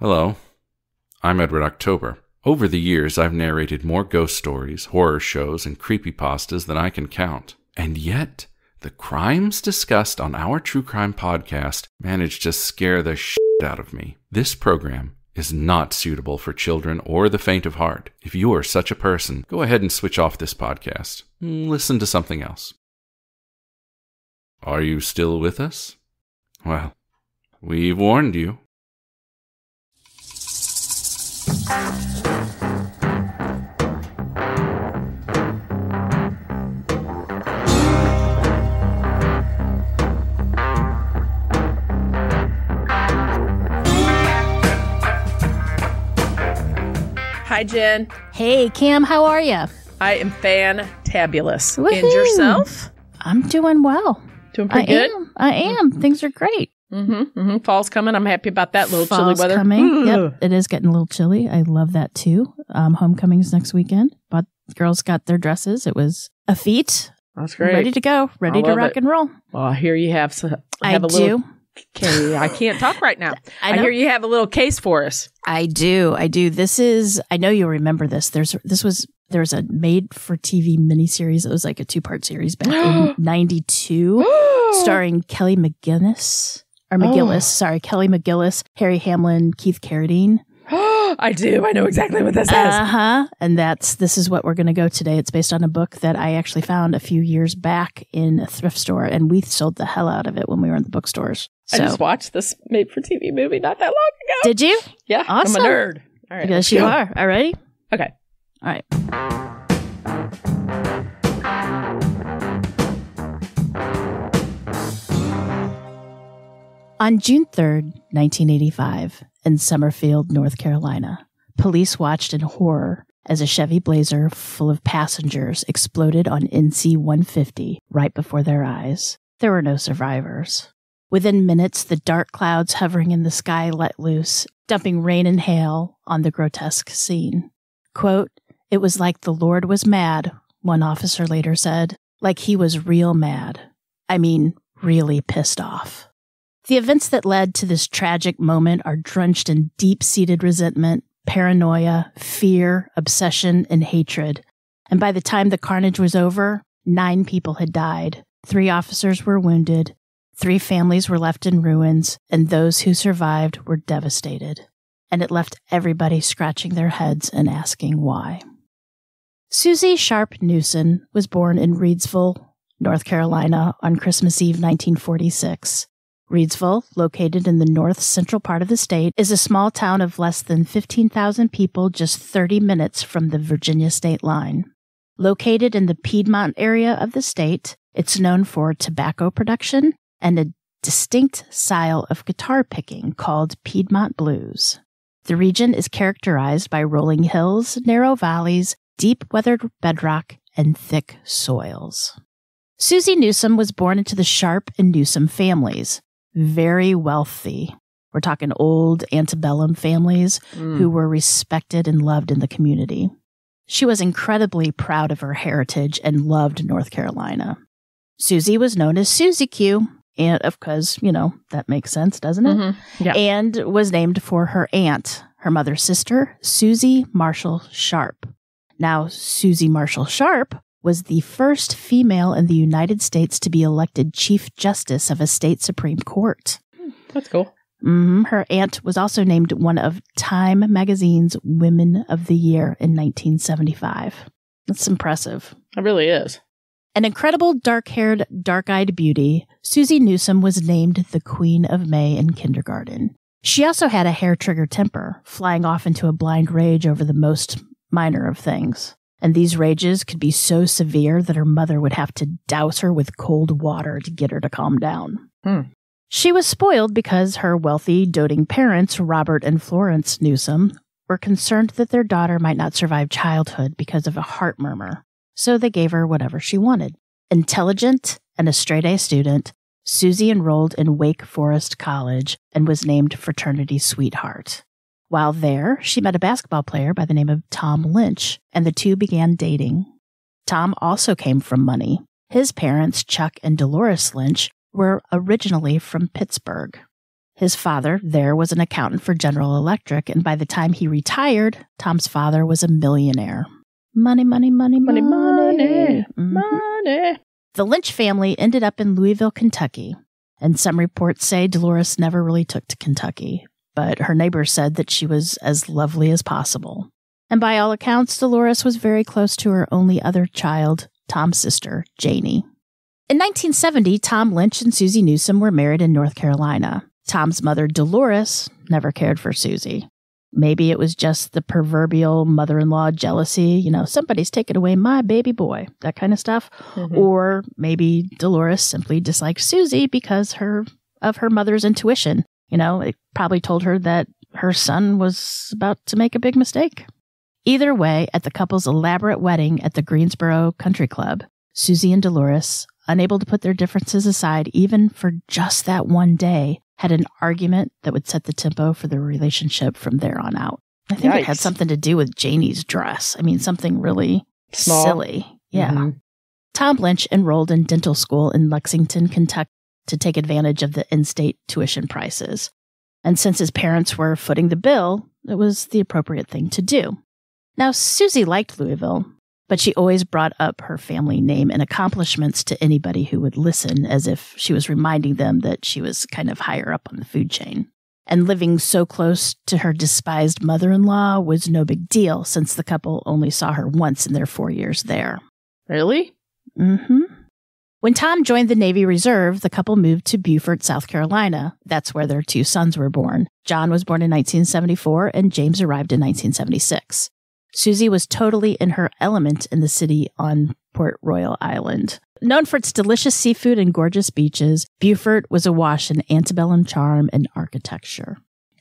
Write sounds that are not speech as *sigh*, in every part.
Hello, I'm Edward October. Over the years, I've narrated more ghost stories, horror shows, and creepypastas than I can count. And yet, the crimes discussed on our true crime podcast managed to scare the shit out of me. This program is not suitable for children or the faint of heart. If you are such a person, go ahead and switch off this podcast. Mm, listen to something else. Are you still with us? Well, we've warned you. Hi, Jen. Hey, Cam, how are you? I am fantabulous. And Woohoo. yourself? I'm doing well. Doing I pretty good? am. I am. Things are great. Mm-hmm, mm-hmm. Fall's coming. I'm happy about that little Fall's chilly weather. coming. Ugh. Yep, it is getting a little chilly. I love that too. Um, homecoming's next weekend, but girls got their dresses. It was a feat. That's great. Ready to go. Ready to rock it. and roll. well, here you have, so, I have a little. do. Okay, I can't talk right now. *laughs* I I, hear you have a little case for us. I do. I do. This is. I know you'll remember this. There's. This was. There's a made for TV miniseries. It was like a two part series back in *gasps* '92. *gasps* starring Kelly McGinnis or McGillis. Oh. Sorry, Kelly McGillis, Harry Hamlin, Keith Carradine. *gasps* I do. I know exactly what this is. Uh huh. And that's this is what we're going to go today. It's based on a book that I actually found a few years back in a thrift store, and we sold the hell out of it when we were in the bookstores. I just watched this made for TV movie not that long ago. did you? yeah, Awesome. I'm a nerd. All right. Yes, you go. are. All righty. Okay. All right. On June 3rd, 1985, in Summerfield, North Carolina, police watched in horror as a Chevy Blazer full of passengers exploded on NC 150 right before their eyes. There were no survivors. Within minutes, the dark clouds hovering in the sky let loose, dumping rain and hail on the grotesque scene. Quote, It was like the Lord was mad, one officer later said, like he was real mad. I mean, really pissed off. The events that led to this tragic moment are drenched in deep seated resentment, paranoia, fear, obsession, and hatred. And by the time the carnage was over, nine people had died, three officers were wounded, three families were left in ruins, and those who survived were devastated. And it left everybody scratching their heads and asking why. Susie Sharp Newsom was born in Reidsville, North Carolina on Christmas Eve 1946. Reidsville, located in the north central part of the state, is a small town of less than 15,000 people just 30 minutes from the Virginia state line. Located in the Piedmont area of the state, it's known for tobacco production and a distinct style of guitar picking called Piedmont blues. The region is characterized by rolling hills, narrow valleys, deep weathered bedrock, and thick soils. Susie Newsom was born into the Sharp and Newsom families, very wealthy. We're talking old antebellum families Mm. who were respected and loved in the community. She was incredibly proud of her heritage and loved North Carolina. Susie was known as Susie Q, and of course, you know, that makes sense, doesn't it? Mhm. Yeah. and was named for her aunt, her mother's sister, Susie Marshall Sharp. Now, Susie Marshall Sharp was the first female in the United States to be elected Chief Justice of a state Supreme Court. That's cool. hmm Her aunt was also named one of Time magazine's Women of the Year in 1975. That's impressive. It really is. An incredible dark haired, dark eyed beauty, Susie Newsom was named the Queen of May in kindergarten. She also had a hair trigger temper, flying off into a blind rage over the most minor of things. And these rages could be so severe that her mother would have to douse her with cold water to get her to calm down. Hmm. She was spoiled because her wealthy, doting parents, Robert and Florence Newsom, were concerned that their daughter might not survive childhood because of a heart murmur so they gave her whatever she wanted. Intelligent and a straight A student, Susie enrolled in Wake Forest College and was named fraternity sweetheart. While there, she met a basketball player by the name of Tom Lynch, and the two began dating. Tom also came from money. His parents, Chuck and Dolores Lynch, were originally from Pittsburgh. His father there was an accountant for General Electric, and by the time he retired, Tom's father was a millionaire. Money, money, money, Money, money, money. Mm-hmm. The Lynch family ended up in Louisville, Kentucky, and some reports say Dolores never really took to Kentucky, but her neighbors said that she was as lovely as possible. And by all accounts, Dolores was very close to her only other child, Tom's sister, Janie. In 1970, Tom Lynch and Susie Newsom were married in North Carolina. Tom's mother, Dolores, never cared for Susie. Maybe it was just the proverbial mother in law jealousy, you know, somebody's taken away my baby boy, that kind of stuff. Mhm. Or maybe Dolores simply disliked Susie because her of her mother's intuition. You know, it probably told her that her son was about to make a big mistake. Either way, at the couple's elaborate wedding at the Greensboro Country Club, Susie and Dolores, unable to put their differences aside even for just that one day, had an argument that would set the tempo for their relationship from there on out. I think it had something to do with Janie's dress. I mean, something really Small. silly. Yeah. Mhm. Tom Lynch enrolled in dental school in Lexington, Kentucky to take advantage of the in state tuition prices. And since his parents were footing the bill, it was the appropriate thing to do. Now, Susie liked Louisville, but she always brought up her family name and accomplishments to anybody who would listen as if she was reminding them that she was kind of higher up on the food chain. And living so close to her despised mother in law was no big deal since the couple only saw her once in their four years there. Really? Mm hmm When Tom joined the Navy Reserve, the couple moved to Beaufort, South Carolina. That's where their two sons were born. John was born in 1974 and James arrived in 1976. Susie was totally in her element in the city on Port Royal Island. Known for its delicious seafood and gorgeous beaches, Beaufort was awash in antebellum charm and architecture.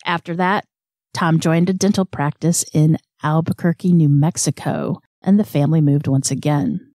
After that, Tom joined a dental practice in Albuquerque, New Mexico, and the family moved once again.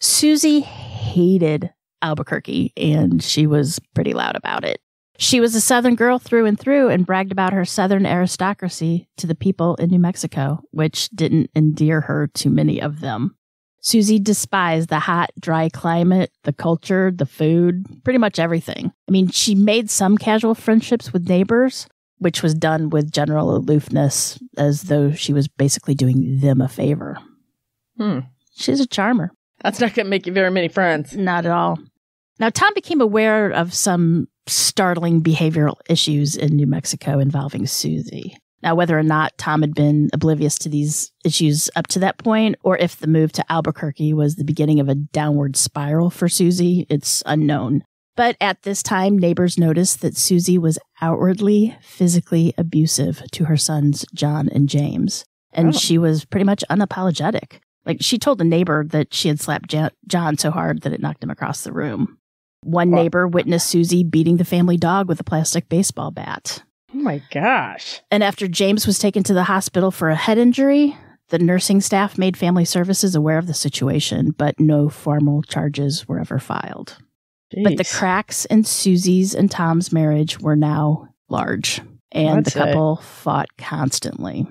Susie hated Albuquerque, and she was pretty loud about it. She was a Southern girl through and through and bragged about her Southern aristocracy to the people in New Mexico, which didn't endear her to many of them. Susie despised the hot, dry climate, the culture, the food, pretty much everything. I mean, she made some casual friendships with neighbors, which was done with general aloofness, as though she was basically doing them a favor. Hmm. She's a charmer. That's not going to make you very many friends. Not at all. Now, Tom became aware of some startling behavioral issues in New Mexico involving Susie. Now, whether or not Tom had been oblivious to these issues up to that point, or if the move to Albuquerque was the beginning of a downward spiral for Susie, it's unknown. But at this time, neighbors noticed that Susie was outwardly physically abusive to her sons, John and James. And Oh. she was pretty much unapologetic. Like she told a neighbor that she had slapped Ja- John so hard that it knocked him across the room. One Wow. neighbor witnessed Susie beating the family dog with a plastic baseball bat. Oh my gosh. And after James was taken to the hospital for a head injury, the nursing staff made family services aware of the situation, but no formal charges were ever filed. But the cracks in Susie's and Tom's marriage were now large, and I'd the say. couple fought constantly.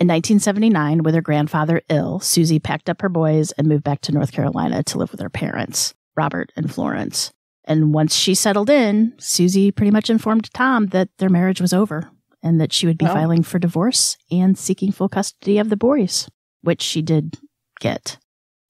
In 1979, with her grandfather ill, Susie packed up her boys and moved back to North Carolina to live with her parents, Robert and Florence. And once she settled in, Susie pretty much informed Tom that their marriage was over and that she would be Oh. filing for divorce and seeking full custody of the boys, which she did get.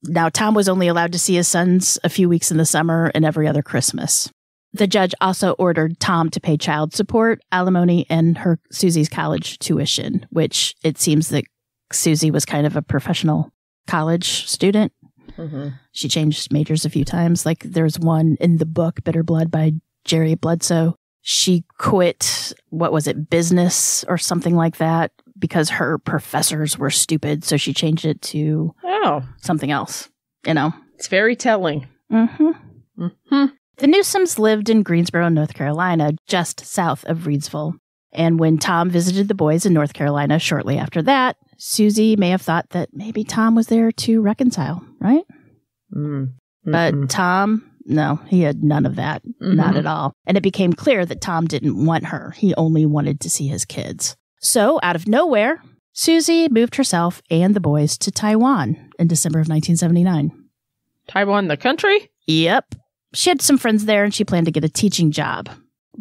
Now, Tom was only allowed to see his sons a few weeks in the summer and every other Christmas. The judge also ordered Tom to pay child support, alimony, and her Susie's college tuition, which it seems that Susie was kind of a professional college student. Mhm. She changed majors a few times. Like there's one in the book, Bitter Blood by Jerry Bledsoe. She quit, what was it, business or something like that because her professors were stupid. So she changed it to Oh, something else, you know? it's very telling. Mm-hmm. hmm The Newsoms lived in Greensboro, North Carolina, just south of Reidsville. And when Tom visited the boys in North Carolina shortly after that, Susie may have thought that maybe Tom was there to reconcile, right? Mm. But Tom, no, he had none of that. Not Mhm. at all. And it became clear that Tom didn't want her. He only wanted to see his kids. So, out of nowhere, Susie moved herself and the boys to Taiwan in December of 1979. Taiwan, the country? Yep. She had some friends there and she planned to get a teaching job.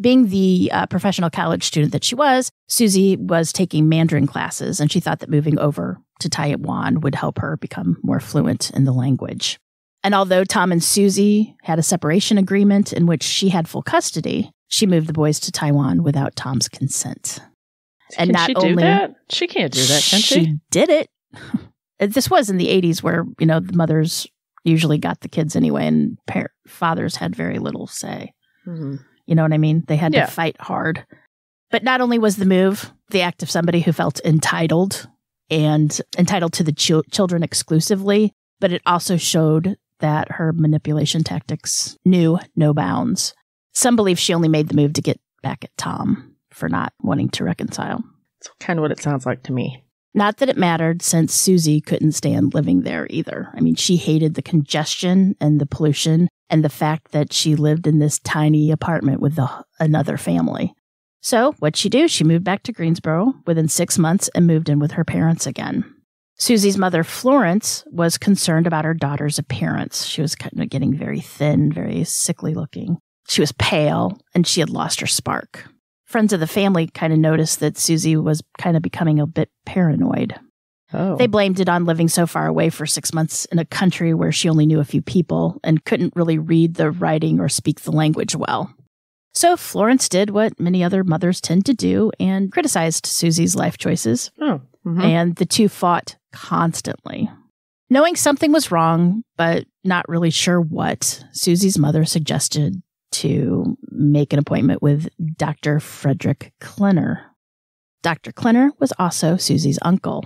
Being the uh, professional college student that she was, Susie was taking Mandarin classes, and she thought that moving over to Taiwan would help her become more fluent in the language. And although Tom and Susie had a separation agreement in which she had full custody, she moved the boys to Taiwan without Tom's consent. And can not she do only- that? She can't do that, can she? She did it. *laughs* this was in the 80s where, you know, the mothers usually got the kids anyway, and par- fathers had very little say. Mhm. You know what I mean? They had Yeah. to fight hard. But not only was the move the act of somebody who felt entitled and entitled to the chil- children exclusively, but it also showed that her manipulation tactics knew no bounds. Some believe she only made the move to get back at Tom for not wanting to reconcile. It's kind of what it sounds like to me. Not that it mattered since Susie couldn't stand living there either. I mean, she hated the congestion and the pollution and the fact that she lived in this tiny apartment with the, another family. So, what'd she do? She moved back to Greensboro within six months and moved in with her parents again. Susie's mother, Florence, was concerned about her daughter's appearance. She was kind of getting very thin, very sickly looking. She was pale, and she had lost her spark friends of the family kind of noticed that Susie was kind of becoming a bit paranoid. Oh. They blamed it on living so far away for six months in a country where she only knew a few people and couldn't really read the writing or speak the language well. So Florence did what many other mothers tend to do and criticized Susie's life choices, oh. mhm. and the two fought constantly. Knowing something was wrong, but not really sure what, Susie's mother suggested to make an appointment with Dr. Frederick Klenner. Dr. Klenner was also Susie's uncle.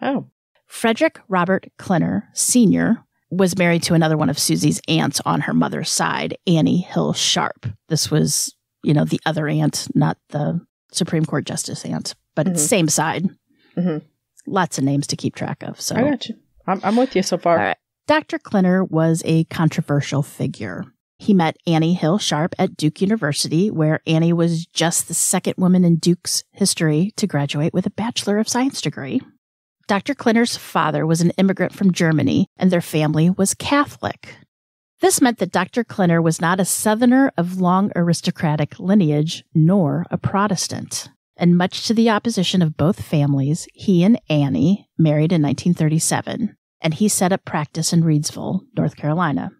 Oh. Frederick Robert Klenner Sr. was married to another one of Susie's aunts on her mother's side, Annie Hill Sharp. This was, you know, the other aunt, not the Supreme Court Justice aunt, but it's Mhm. same side. Mhm. Lots of names to keep track of. So, I got you. I'm, I'm with you so far. All right. Dr. Klenner was a controversial figure. He met Annie Hill Sharp at Duke University, where Annie was just the second woman in Duke's history to graduate with a Bachelor of Science degree. Dr. Klenner's father was an immigrant from Germany, and their family was Catholic. This meant that Dr. Klenner was not a Southerner of long aristocratic lineage, nor a Protestant. And much to the opposition of both families, he and Annie married in 1937, and he set up practice in Reidsville, North Carolina.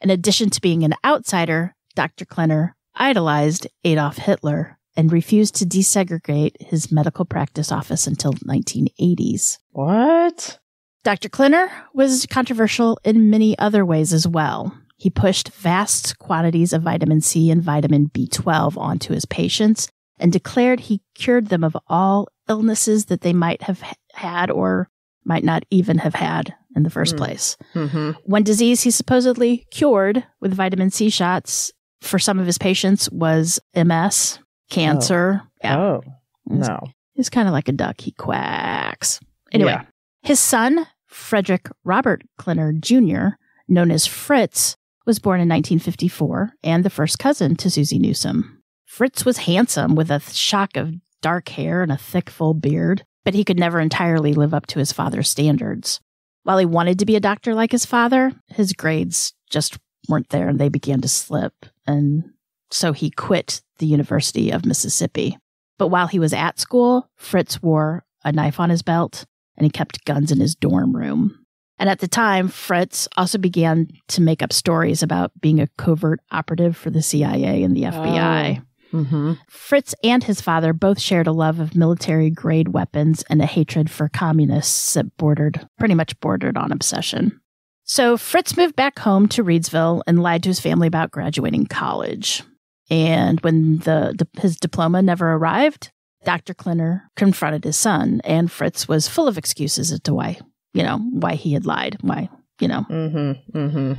In addition to being an outsider, Dr. Klenner idolized Adolf Hitler and refused to desegregate his medical practice office until the 1980s. What? Dr. Klenner was controversial in many other ways as well. He pushed vast quantities of vitamin C and vitamin B12 onto his patients and declared he cured them of all illnesses that they might have had or might not even have had in the first Hmm. place. Mm-hmm. One disease he supposedly cured with vitamin C shots for some of his patients was MS, cancer. Yeah, Oh. He's- No. He's kind of like a duck. He quacks. Anyway, Yeah. his son, Frederick Robert Klenner Jr., known as Fritz, was born in 1954 and the first cousin to Susie Newsom. Fritz was handsome with a shock of dark hair and a thick, full beard, but he could never entirely live up to his father's standards. While he wanted to be a doctor like his father, his grades just weren't there and they began to slip. And so he quit the University of Mississippi. But while he was at school, Fritz wore a knife on his belt and he kept guns in his dorm room. And at the time, Fritz also began to make up stories about being a covert operative for the CIA and the FBI. Oh. Mm-hmm. Fritz and his father both shared a love of military grade weapons and a hatred for communists that bordered, pretty much bordered on obsession. So Fritz moved back home to Reidsville and lied to his family about graduating college. And when the, the his diploma never arrived, Dr. Klenner confronted his son, and Fritz was full of excuses as to why, you know, why he had lied, why, you know. Mm-hmm. Mm-hmm.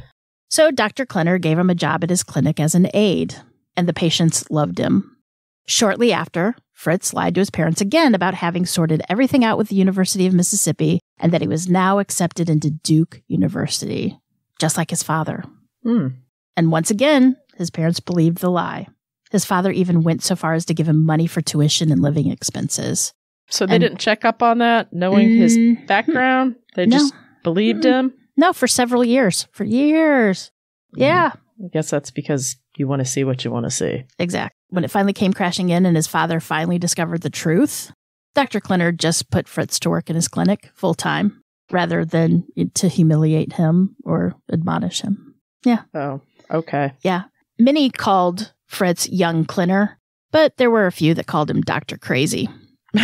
So Dr. Klenner gave him a job at his clinic as an aide, and the patients loved him. Shortly after, Fritz lied to his parents again about having sorted everything out with the University of Mississippi and that he was now accepted into Duke University, just like his father. Mm. And once again, his parents believed the lie. His father even went so far as to give him money for tuition and living expenses. So they And- didn't check up on that, knowing his Mm, background. They no. just believed Mm. him. No, for several years. For years. Yeah, I guess that's because you want to see what you want to see. exactly. When it finally came crashing in and his father finally discovered the truth, Dr. Klenner just put Fritz to work in his clinic full time rather than to humiliate him or admonish him. Yeah. Oh, okay. Yeah. Many called Fritz young Klenner, but there were a few that called him Dr. Crazy. *laughs*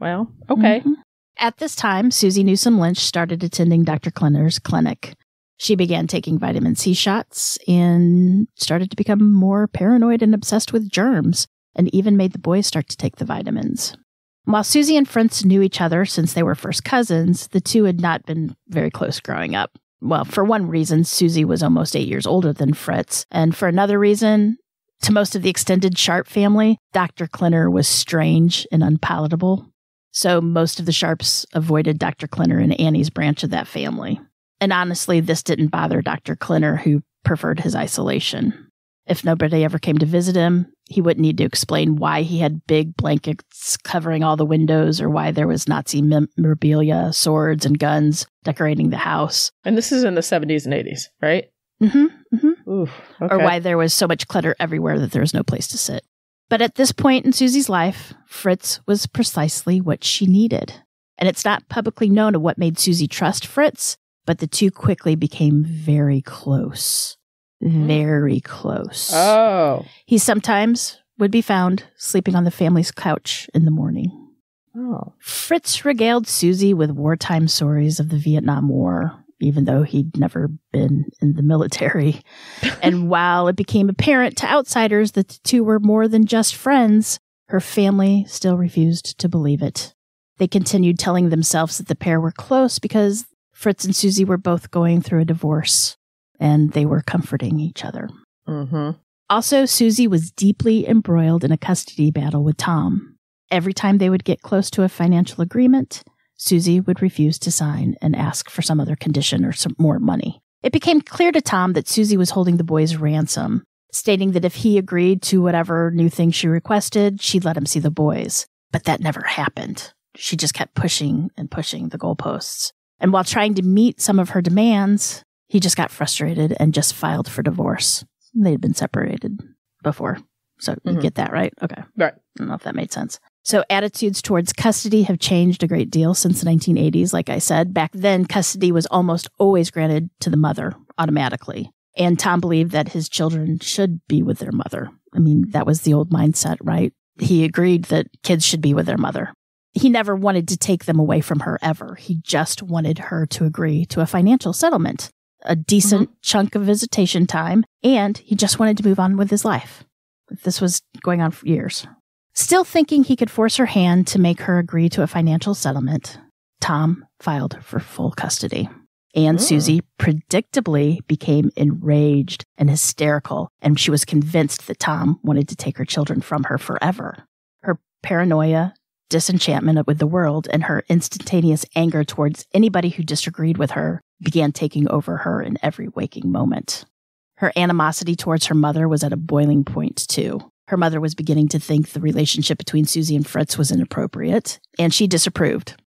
Well, okay. Mhm. At this time, Susie Newsom Lynch started attending Dr. Klenner's clinic. She began taking vitamin C shots and started to become more paranoid and obsessed with germs, and even made the boys start to take the vitamins. While Susie and Fritz knew each other since they were first cousins, the two had not been very close growing up. Well, for one reason, Susie was almost eight years older than Fritz, and for another reason, to most of the extended Sharp family, Dr. Klenner was strange and unpalatable. So most of the Sharps avoided Dr. Klenner and Annie's branch of that family. And honestly, this didn't bother Dr. Klenner, who preferred his isolation. If nobody ever came to visit him, he wouldn't need to explain why he had big blankets covering all the windows or why there was Nazi memorabilia, swords, and guns decorating the house. And this is in the 70s and 80s, right? hmm hmm Ooh. Okay. or why there was so much clutter everywhere that there was no place to sit. But at this point in Susie's life, Fritz was precisely what she needed. And it's not publicly known of what made Susie trust Fritz, but the two quickly became very close. Mm-hmm. Very close. Oh. He sometimes would be found sleeping on the family's couch in the morning. Oh. Fritz regaled Susie with wartime stories of the Vietnam War, even though he'd never been in the military. *laughs* and while it became apparent to outsiders that the two were more than just friends, her family still refused to believe it. They continued telling themselves that the pair were close because Fritz and Susie were both going through a divorce and they were comforting each other. Mm-hmm. Also, Susie was deeply embroiled in a custody battle with Tom. Every time they would get close to a financial agreement, Susie would refuse to sign and ask for some other condition or some more money. It became clear to Tom that Susie was holding the boys ransom, stating that if he agreed to whatever new thing she requested, she'd let him see the boys. But that never happened. She just kept pushing and pushing the goalposts. And while trying to meet some of her demands, he just got frustrated and just filed for divorce. They had been separated before. So you Mhm. get that, right? Okay. Right. I don't know if that made sense. So attitudes towards custody have changed a great deal since the 1980s. Like I said, back then, custody was almost always granted to the mother automatically. And Tom believed that his children should be with their mother. I mean, that was the old mindset, right? He agreed that kids should be with their mother. He never wanted to take them away from her ever. He just wanted her to agree to a financial settlement, a decent chunk of visitation time, and he just wanted to move on with his life. This was going on for years. Still thinking he could force her hand to make her agree to a financial settlement, Tom filed for full custody. And Mm. Susie predictably became enraged and hysterical, and she was convinced that Tom wanted to take her children from her forever. Her paranoia, disenchantment with the world, and her instantaneous anger towards anybody who disagreed with her began taking over her in every waking moment. Her animosity towards her mother was at a boiling point, too. Her mother was beginning to think the relationship between Susie and Fritz was inappropriate, and she disapproved.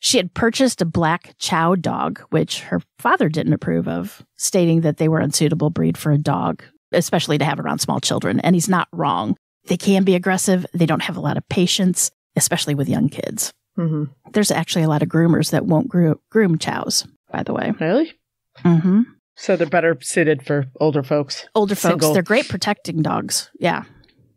She had purchased a black chow dog, which her father didn't approve of, stating that they were unsuitable breed for a dog, especially to have around small children. And he's not wrong. They can be aggressive. They don't have a lot of patience, especially with young kids. Mm-hmm. There's actually a lot of groomers that won't groom, groom chows, by the way. Really? Mm-hmm. So they're better suited for older folks. Older folks, Single. they're great protecting dogs. Yeah.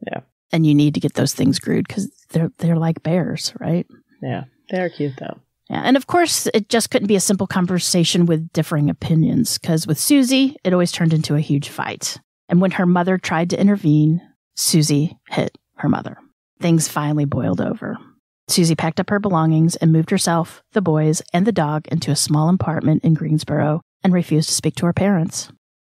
Yeah. And you need to get those things groomed because they're they're like bears, right? Yeah. They're cute though. Yeah. And of course, it just couldn't be a simple conversation with differing opinions because with Susie, it always turned into a huge fight. And when her mother tried to intervene, Susie hit her mother. Things finally boiled over. Susie packed up her belongings and moved herself, the boys, and the dog into a small apartment in Greensboro and refused to speak to her parents.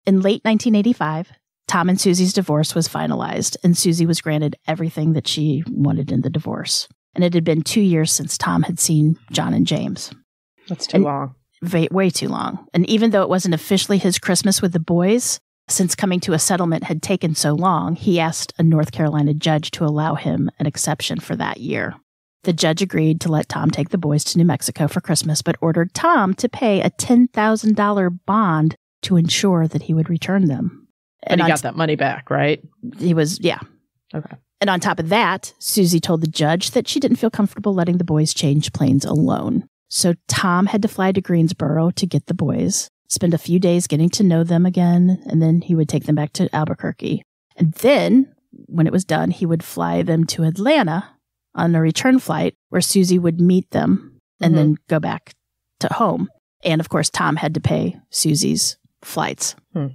In late 1985, Tom and Susie's divorce was finalized, and Susie was granted everything that she wanted in the divorce. And it had been two years since Tom had seen John and James. That's too And- long. Va- way too long. And even though it wasn't officially his Christmas with the boys, since coming to a settlement had taken so long, he asked a North Carolina judge to allow him an exception for that year. The judge agreed to let Tom take the boys to New Mexico for Christmas, but ordered Tom to pay a $10,000 bond to ensure that he would return them. And, he on- got that money back, right? he was, yeah. Okay. And on top of that, Susie told the judge that she didn't feel comfortable letting the boys change planes alone. So Tom had to fly to Greensboro to get the boys, spend a few days getting to know them again, and then he would take them back to Albuquerque. And then, when it was done, he would fly them to Atlanta on a return flight where Susie would meet them and Mhm. then go back to home. And of course, Tom had to pay Susie's flights. Hmm.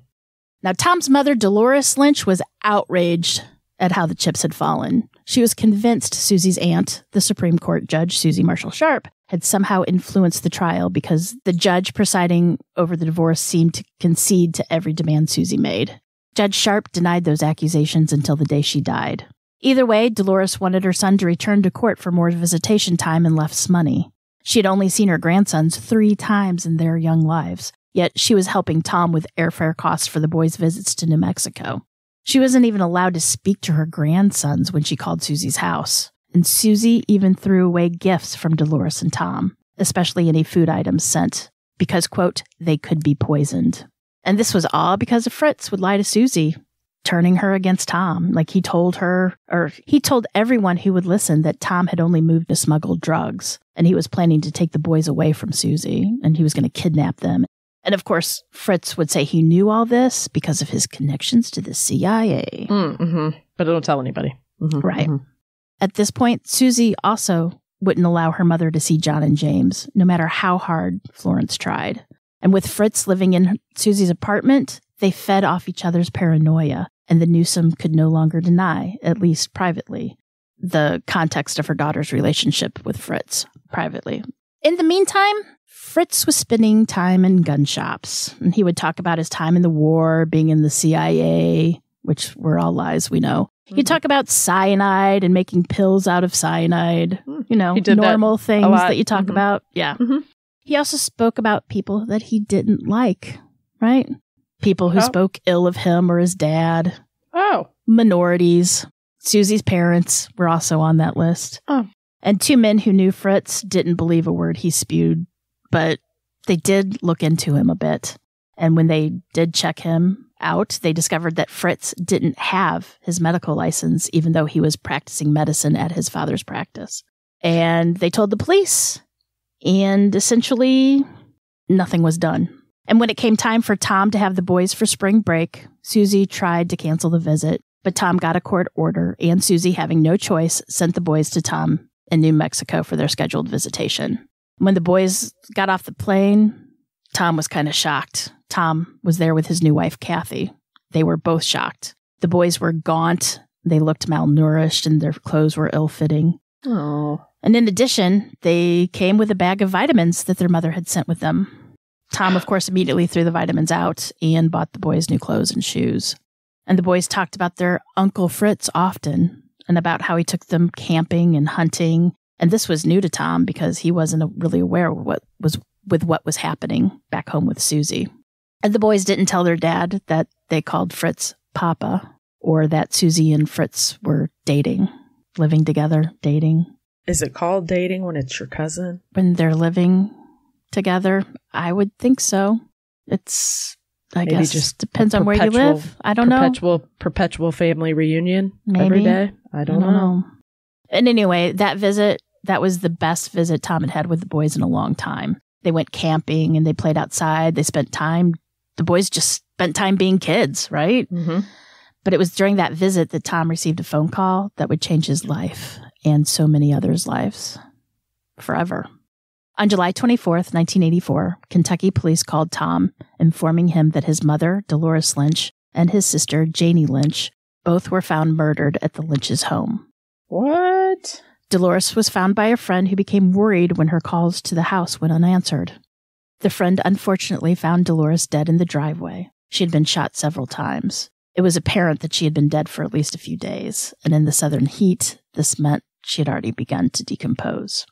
Now, Tom's mother, Dolores Lynch, was outraged at how the chips had fallen. She was convinced Susie's aunt, the Supreme Court Judge Susie Marshall Sharp, had somehow influenced the trial because the judge presiding over the divorce seemed to concede to every demand Susie made. Judge Sharp denied those accusations until the day she died. Either way, Dolores wanted her son to return to court for more visitation time and less money. She had only seen her grandsons three times in their young lives, yet she was helping Tom with airfare costs for the boys' visits to New Mexico. She wasn't even allowed to speak to her grandsons when she called Susie's house. And Susie even threw away gifts from Dolores and Tom, especially any food items sent, because, quote, they could be poisoned. And this was all because Fritz would lie to Susie, turning her against Tom. Like he told her, or he told everyone who would listen that Tom had only moved to smuggle drugs, and he was planning to take the boys away from Susie, and he was going to kidnap them. And of course, Fritz would say he knew all this because of his connections to the CIA. Mm-hmm. But don't tell anybody. Mhm, Right. mhm. At this point, Susie also wouldn't allow her mother to see John and James, no matter how hard Florence tried. And with Fritz living in Susie's apartment, they fed off each other's paranoia, and the Newsom could no longer deny, at least privately, the context of her daughter's relationship with Fritz privately. In the meantime, Fritz was spending time in gun shops, and he would talk about his time in the war, being in the CIA, which were all lies, we know. He'd talk about cyanide and making pills out of cyanide, Mm. you know, did that normal things that you talk Mhm. about. Yeah. Mhm. He also spoke about people that he didn't like, right? People who Oh. spoke ill of him or his dad, Oh. minorities. Susie's parents were also on that list. Oh. And two men who knew Fritz didn't believe a word he spewed, but they did look into him a bit. And when they did check him out, they discovered that Fritz didn't have his medical license, even though he was practicing medicine at his father's practice. And they told the police, and essentially nothing was done. And when it came time for Tom to have the boys for spring break, Susie tried to cancel the visit, but Tom got a court order, and Susie, having no choice, sent the boys to Tom in New Mexico for their scheduled visitation. When the boys got off the plane, Tom was kind of shocked. Tom was there with his new wife, Kathy. They were both shocked. The boys were gaunt, they looked malnourished, and their clothes were ill fitting. Oh. And in addition, they came with a bag of vitamins that their mother had sent with them. Tom, of course, immediately threw the vitamins out and bought the boys new clothes and shoes. And the boys talked about their Uncle Fritz often and about how he took them camping and hunting. And this was new to Tom because he wasn't really aware of what was with what was happening back home with Susie. And the boys didn't tell their dad that they called Fritz Papa or that Susie and Fritz were dating, living together, dating Is it called dating when it's your cousin? when they're living together? I would think so. It's I Maybe guess just depends on where you live. I don't know. perpetual perpetual family reunion every Maybe. day. I don't, know. And anyway, that visit that was the best visit Tom had had with the boys in a long time. They went camping and they played outside. They spent time. The boys just spent time being kids, right? Mm-hmm. But it was during that visit that Tom received a phone call that would change his life and so many others' lives forever. On July 24th, 1984, Kentucky police called Tom, informing him that his mother, Dolores Lynch, and his sister, Janie Lynch, both were found murdered at the Lynch's home. What? Dolores was found by a friend who became worried when her calls to the house went unanswered. The friend unfortunately found Dolores dead in the driveway. She had been shot several times. It was apparent that she had been dead for at least a few days, and in the southern heat, this meant she had already begun to decompose.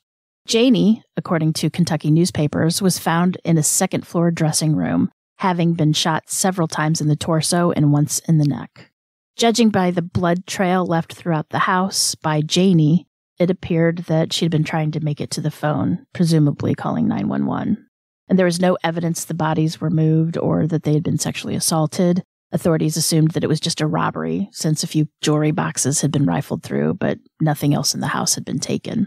Janie, according to Kentucky newspapers, was found in a second floor dressing room, having been shot several times in the torso and once in the neck. Judging by the blood trail left throughout the house by Janie, it appeared that she had been trying to make it to the phone, presumably calling 911. And there was no evidence the bodies were moved or that they had been sexually assaulted. Authorities assumed that it was just a robbery since a few jewelry boxes had been rifled through, but nothing else in the house had been taken.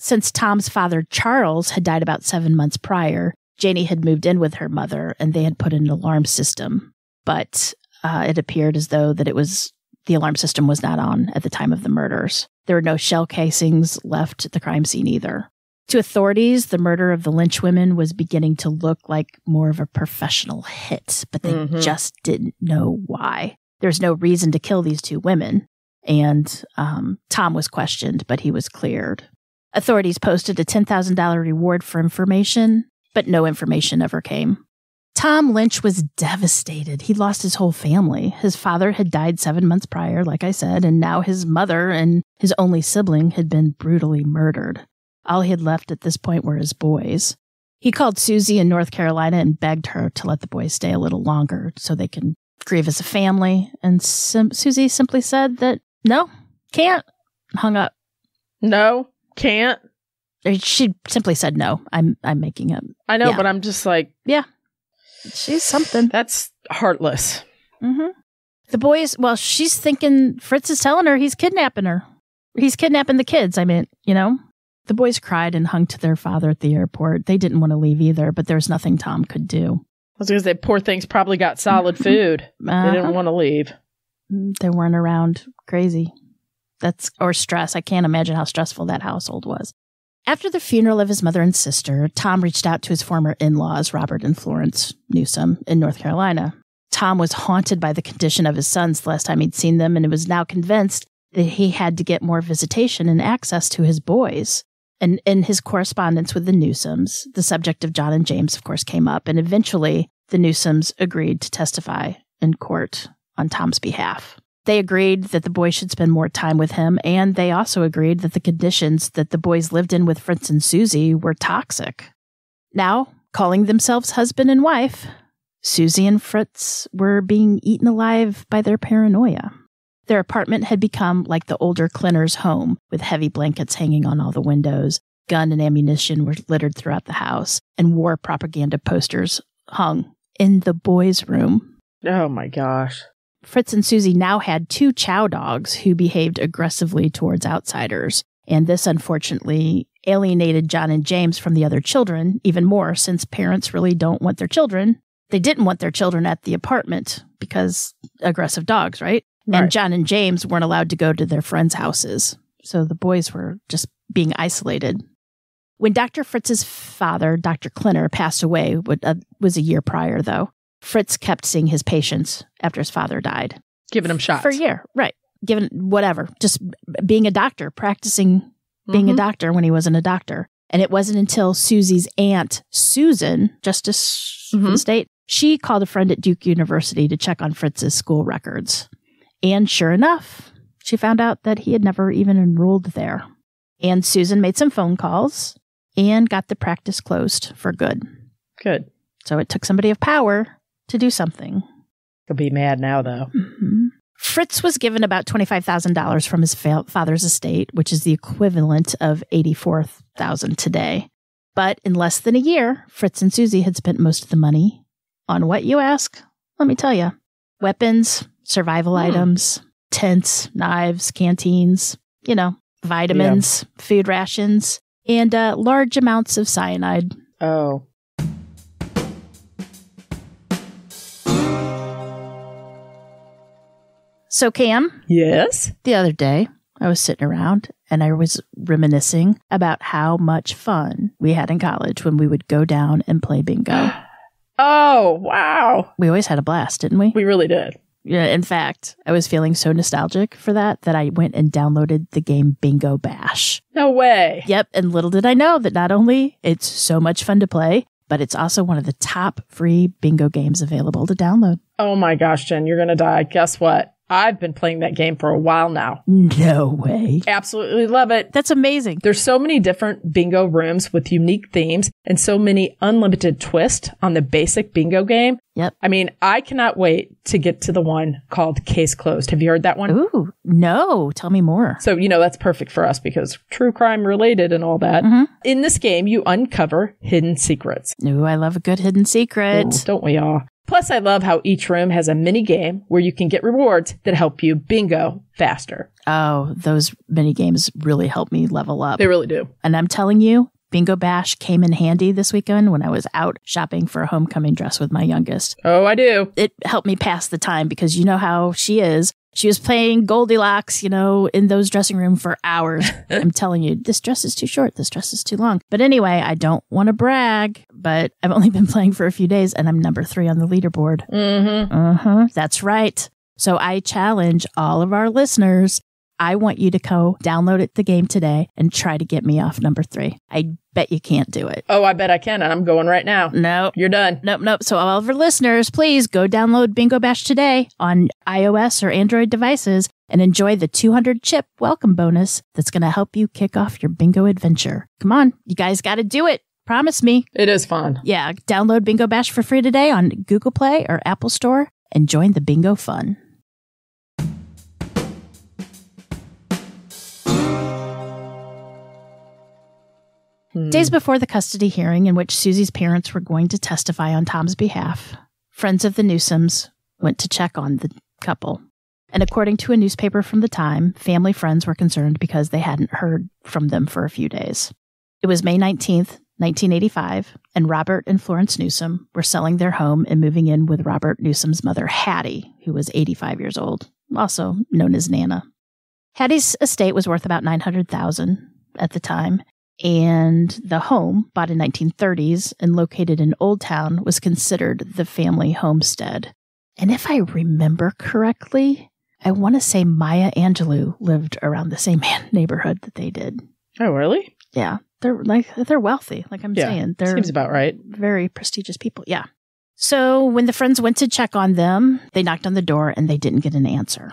Since Tom's father, Charles, had died about seven months prior, Janie had moved in with her mother and they had put in an alarm system. But uh, it appeared as though that it was the alarm system was not on at the time of the murders. There were no shell casings left at the crime scene either. To authorities, the murder of the Lynch women was beginning to look like more of a professional hit, but they Mhm. just didn't know why. There's no reason to kill these two women. And um, Tom was questioned, but he was cleared. Authorities posted a $10,000 reward for information, but no information ever came. Tom Lynch was devastated. He lost his whole family. His father had died seven months prior, like I said, and now his mother and his only sibling had been brutally murdered. All he had left at this point were his boys. He called Susie in North Carolina and begged her to let the boys stay a little longer so they can grieve as a family. And sim- Susie simply said that no, can't, hung up. No, can't. She simply said no. I'm I'm making up. I know, Yeah. but I'm just like, She's something. that's heartless. hmm The boys, well, she's thinking Fritz is telling her he's kidnapping her. He's kidnapping the kids. I mean, you know, the boys cried and hung to their father at the airport. They didn't want to leave either, but there was nothing Tom could do. I was going to say, poor things probably got solid food. They Uh-huh. didn't want to leave. They weren't around. Crazy. That's or stress. I can't imagine how stressful that household was. After the funeral of his mother and sister, Tom reached out to his former in laws, Robert and Florence Newsom, in North Carolina. Tom was haunted by the condition of his sons the last time he'd seen them and was now convinced that he had to get more visitation and access to his boys. And in his correspondence with the Newsoms, the subject of John and James, of course, came up, and eventually the Newsoms agreed to testify in court on Tom's behalf. They agreed that the boys should spend more time with him, and they also agreed that the conditions that the boys lived in with Fritz and Susie were toxic. Now, calling themselves husband and wife, Susie and Fritz were being eaten alive by their paranoia. Their apartment had become like the older Klenner's home, with heavy blankets hanging on all the windows. Gun and ammunition were littered throughout the house, and war propaganda posters hung in the boys' room. Oh my gosh. Fritz and Susie now had two chow dogs who behaved aggressively towards outsiders. And this unfortunately alienated John and James from the other children even more since parents really don't want their children. They didn't want their children at the apartment because aggressive dogs, right? And John and James weren't allowed to go to their friends' houses. So the boys were just being isolated. When Dr. Fritz's father, Dr. Klenner, passed away, what uh, was a year prior though, Fritz kept seeing his patients after his father died Giving him shots. for a year, right? Given whatever, just being a doctor, practicing being a Mhm. doctor when he wasn't a doctor. And it wasn't until Susie's aunt, Susan, Justice for the state, she called a friend at Duke University to check on Fritz's school records. And sure enough, she found out that he had never even enrolled there. And Susan made some phone calls and got the practice closed for good. Good. So it took somebody of power to do something. He'll be mad now, though. Mhm. Fritz was given about $25,000 from his fa- father's estate, which is the equivalent of 84,000 today. But in less than a year, Fritz and Susie had spent most of the money on what you ask? Let me tell you. Weapons, survival Hmm. items, tents, knives, canteens, you know, vitamins, food rations, and uh, large amounts of cyanide. Oh. So, Cam, Yes. the other day, I was sitting around and I was reminiscing about how much fun we had in college when we would go down and play bingo. *gasps* Oh, wow. we always had a blast, didn't we? We really did. Yeah, in fact, I was feeling so nostalgic for that that I went and downloaded the game Bingo Bash. No way. Yep, and little did I know that not only it's so much fun to play, but it's also one of the top free bingo games available to download. Oh my gosh, Jen, you're going to die. Guess what? I've been playing that game for a while now. No way. Absolutely love it. That's amazing. There's so many different bingo rooms with unique themes and so many unlimited twists on the basic bingo game. Yep. I mean, I cannot wait to get to the one called Case Closed. Have you heard that one? Ooh, no. Tell me more. So, you know, that's perfect for us because true crime related and all that. Mhm. In this game, you uncover hidden secrets. Ooh, I love a good hidden secret. Ooh, don't we all? Plus, I love how each room has a mini game where you can get rewards that help you bingo faster. Oh, those mini games really help me level up. They really do. And I'm telling you, Bingo Bash came in handy this weekend when I was out shopping for a homecoming dress with my youngest. Oh, I do. It helped me pass the time because you know how she is. She was playing Goldilocks, you know, in those dressing room for hours. *laughs* I'm telling you, this dress is too short. This dress is too long. But anyway, I don't want to brag, but I've only *laughs* been playing for a few days and I'm number three on the leaderboard. Mm-hmm. Uh huh. That's right. So I challenge all of our listeners. I want you to go download it the game today and try to get me off number three. I bet you can't do it. Oh, I bet I can, and I'm going right now. No, You're done. Nope, nope. So all of our listeners, please go download Bingo Bash today on iOS or Android devices and enjoy the 200 chip welcome bonus that's going to help you kick off your bingo adventure. Come on, you guys got to do it. Promise me. It is fun. Yeah, download Bingo Bash for free today on Google Play or Apple Store and join the bingo fun. Hmm. Days before the custody hearing in which Susie's parents were going to testify on Tom's behalf, friends of the Newsoms went to check on the couple. And according to a newspaper from the time, family friends were concerned because they hadn't heard from them for a few days. It was May 19th, 1985, and Robert and Florence Newsom were selling their home and moving in with Robert Newsom's mother, Hattie, who was 85 years old, also known as Nana. Hattie's estate was worth about 900,000 at the time, and the home, bought in 1930s and located in Old Town, was considered the family homestead. And if I remember correctly, I want to say Maya Angelou lived around the same *laughs* neighborhood that they did. Oh, really? Yeah, they're like they're wealthy. Like I'm Yeah, saying, they're Seems about right. very prestigious people. Yeah. So when the friends went to check on them, they knocked on the door and they didn't get an answer,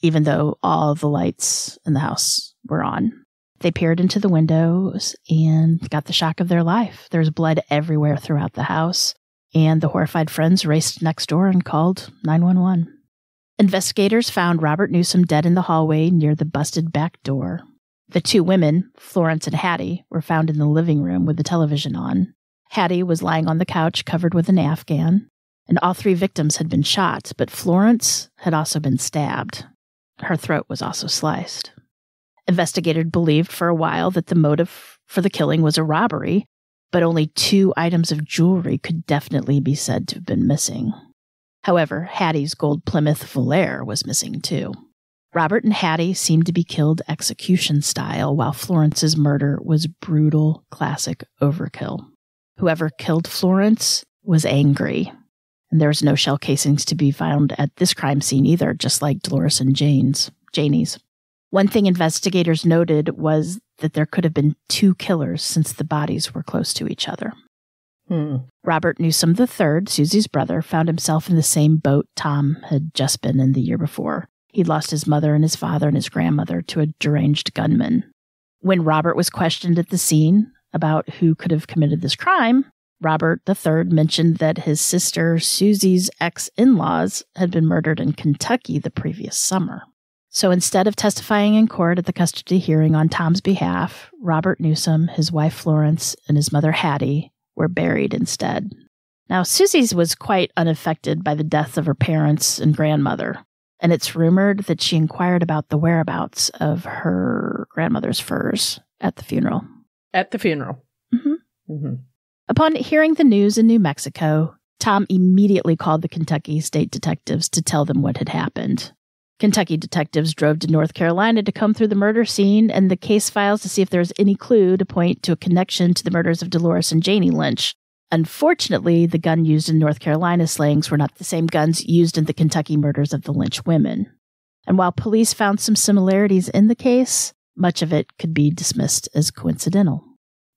even though all the lights in the house were on. They peered into the windows and got the shock of their life. There was blood everywhere throughout the house, and the horrified friends raced next door and called 911. Investigators found Robert Newsom dead in the hallway near the busted back door. The two women, Florence and Hattie, were found in the living room with the television on. Hattie was lying on the couch covered with an Afghan, and all three victims had been shot, but Florence had also been stabbed. Her throat was also sliced. Investigators believed for a while that the motive for the killing was a robbery, but only two items of jewelry could definitely be said to have been missing. However, Hattie's gold Plymouth Volare was missing too. Robert and Hattie seemed to be killed execution style, while Florence's murder was brutal, classic overkill. Whoever killed Florence was angry, and there was no shell casings to be found at this crime scene either, just like Dolores and Jane's, Janie's. One thing investigators noted was that there could have been two killers since the bodies were close to each other. Hmm. Robert Newsom III, Susie's brother, found himself in the same boat Tom had just been in the year before. He'd lost his mother and his father and his grandmother to a deranged gunman. When Robert was questioned at the scene about who could have committed this crime, Robert III mentioned that his sister Susie's ex in laws had been murdered in Kentucky the previous summer. So instead of testifying in court at the custody hearing on Tom's behalf, Robert Newsom, his wife Florence, and his mother Hattie were buried instead. Now, Susie's was quite unaffected by the death of her parents and grandmother, and it's rumored that she inquired about the whereabouts of her grandmother's furs at the funeral. At the funeral. Mhm. Mm-hmm. Upon hearing the news in New Mexico, Tom immediately called the Kentucky state detectives to tell them what had happened. Kentucky detectives drove to North Carolina to comb through the murder scene and the case files to see if there was any clue to point to a connection to the murders of Dolores and Janie Lynch. Unfortunately, the gun used in North Carolina slayings were not the same guns used in the Kentucky murders of the Lynch women. And while police found some similarities in the case, much of it could be dismissed as coincidental.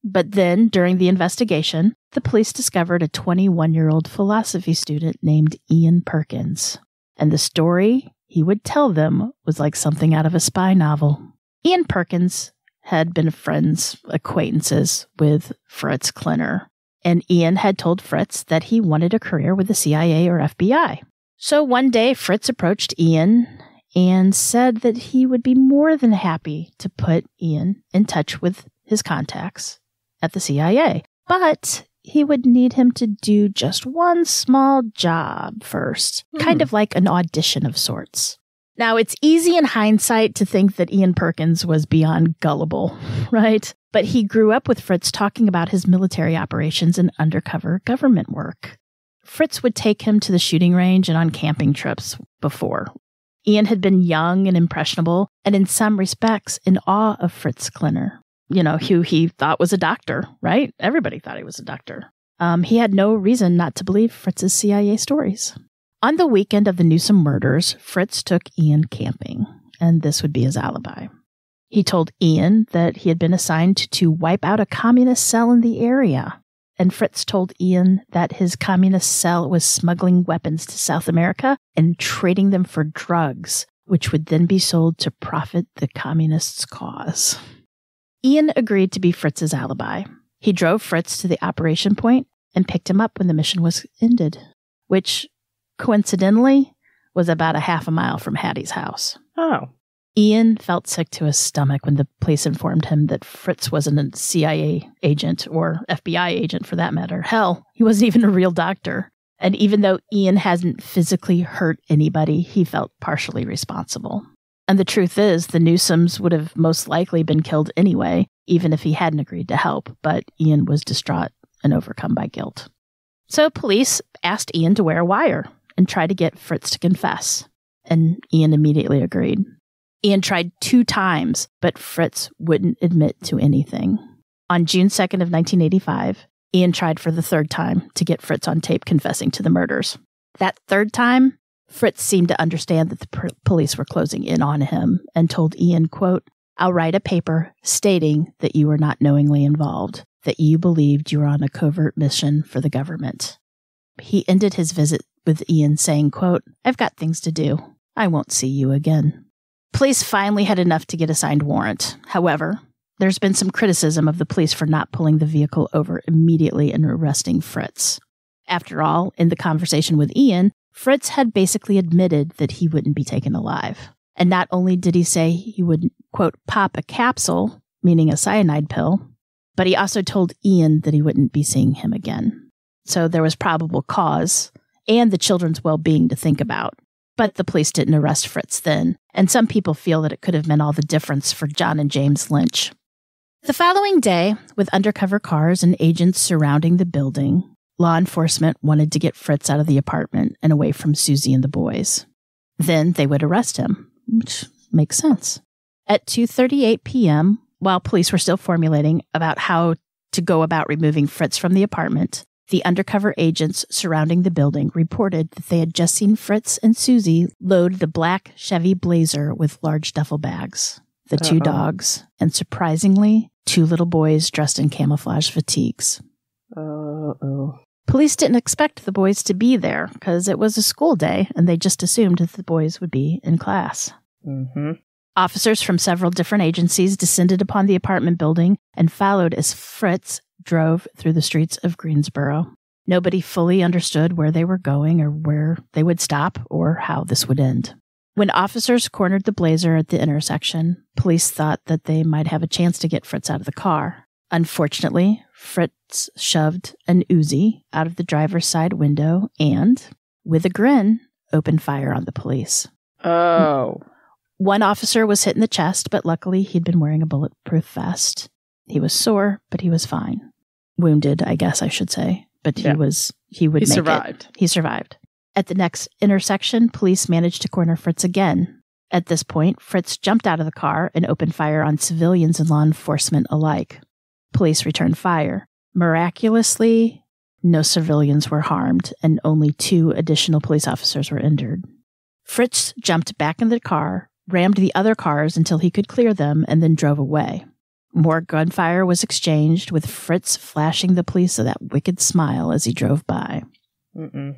But then, during the investigation, the police discovered a 21 year old philosophy student named Ian Perkins. And the story he would tell them was like something out of a spy novel. Ian Perkins had been friends, acquaintances with Fritz Klenner, and Ian had told Fritz that he wanted a career with the CIA or FBI. So one day, Fritz approached Ian and said that he would be more than happy to put Ian in touch with his contacts at the CIA. But he would need him to do just one small job first, kind Hmm. of like an audition of sorts. Now, it's easy in hindsight to think that Ian Perkins was beyond gullible, *laughs* right? But he grew up with Fritz talking about his military operations and undercover government work. Fritz would take him to the shooting range and on camping trips before. Ian had been young and impressionable, and in some respects, in awe of Fritz Klenner, you know, who he thought was a doctor, right? Everybody thought he was a doctor. Um, he had no reason not to believe Fritz's CIA stories. On the weekend of the Newsom murders, Fritz took Ian camping, and this would be his alibi. He told Ian that he had been assigned to wipe out a communist cell in the area. And Fritz told Ian that his communist cell was smuggling weapons to South America and trading them for drugs, which would then be sold to profit the communists' cause. Ian agreed to be Fritz's alibi. He drove Fritz to the operation point and picked him up when the mission was ended, which coincidentally was about a half a mile from Hattie's house. Oh. Ian felt sick to his stomach when the police informed him that Fritz wasn't a CIA agent or FBI agent for that matter. Hell, he wasn't even a real doctor. And even though Ian hasn't physically hurt anybody, he felt partially responsible. And the truth is, the Newsoms would have most likely been killed anyway, even if he hadn't agreed to help. But Ian was distraught and overcome by guilt. So police asked Ian to wear a wire and try to get Fritz to confess. And Ian immediately agreed. Ian tried two times, but Fritz wouldn't admit to anything. On June 2nd of 1985, Ian tried for the third time to get Fritz on tape confessing to the murders. That third time, Fritz seemed to understand that the pr- police were closing in on him and told Ian, quote, I'll write a paper stating that you were not knowingly involved, that you believed you were on a covert mission for the government. He ended his visit with Ian saying, quote, I've got things to do. I won't see you again. Police finally had enough to get a signed warrant. However, there's been some criticism of the police for not pulling the vehicle over immediately and arresting Fritz. After all, in the conversation with Ian, Fritz had basically admitted that he wouldn't be taken alive. And not only did he say he would, quote, pop a capsule, meaning a cyanide pill, but he also told Ian that he wouldn't be seeing him again. So there was probable cause and the children's well being to think about. But the police didn't arrest Fritz then, and some people feel that it could have meant all the difference for John and James Lynch. The following day, with undercover cars and agents surrounding the building, law enforcement wanted to get Fritz out of the apartment and away from Susie and the boys. Then they would arrest him, which makes sense. At 2:38 p.m., while police were still formulating about how to go about removing Fritz from the apartment, the undercover agents surrounding the building reported that they had just seen Fritz and Susie load the black Chevy Blazer with large duffel bags, the 2 Uh-oh. dogs, and surprisingly, two little boys dressed in camouflage fatigues. Oh. Police didn't expect the boys to be there because it was a school day and they just assumed that the boys would be in class. Mm-hmm. Officers from several different agencies descended upon the apartment building and followed as Fritz drove through the streets of Greensboro. Nobody fully understood where they were going or where they would stop or how this would end. When officers cornered the Blazer at the intersection, police thought that they might have a chance to get Fritz out of the car. Unfortunately, Fritz shoved an Uzi out of the driver's side window and, with a grin, opened fire on the police. Oh. One officer was hit in the chest, but luckily he'd been wearing a bulletproof vest. He was sore, but he was fine. Wounded, I guess I should say, but he Yeah. was he would He survived. it. He survived. At the next intersection, police managed to corner Fritz again. At this point, Fritz jumped out of the car and opened fire on civilians and law enforcement alike. Police returned fire. Miraculously, no civilians were harmed, and only two additional police officers were injured. Fritz jumped back in the car, rammed the other cars until he could clear them, and then drove away. More gunfire was exchanged, with Fritz flashing the police that wicked smile as he drove by. Mm-mm.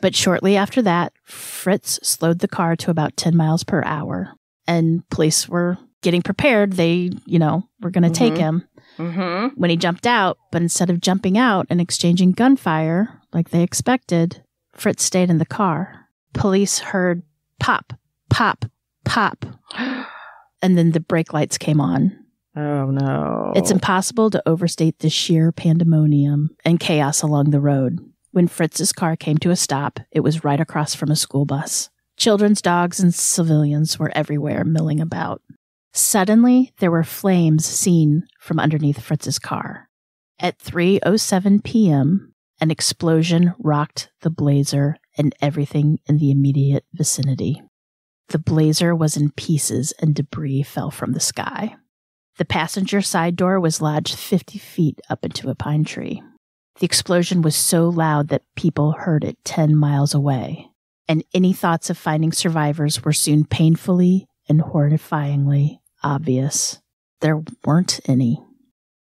But shortly after that, Fritz slowed the car to about 10 miles per hour, and police were getting prepared. They, you know, were going to take Mhm. him Mm-hmm. when he jumped out, but instead of jumping out and exchanging gunfire like they expected, Fritz stayed in the car. Police heard pop, pop, pop, *gasps* and then the brake lights came on. Oh no. It's impossible to overstate the sheer pandemonium and chaos along the road. When Fritz's car came to a stop, it was right across from a school bus. Children's dogs and civilians were everywhere milling about. Suddenly, there were flames seen from underneath Fritz's car. At 3:07 p.m., an explosion rocked the Blazer and everything in the immediate vicinity. The Blazer was in pieces and debris fell from the sky. The passenger side door was lodged 50 feet up into a pine tree. The explosion was so loud that people heard it 10 miles away, and any thoughts of finding survivors were soon painfully and horrifyingly obvious. There weren't any.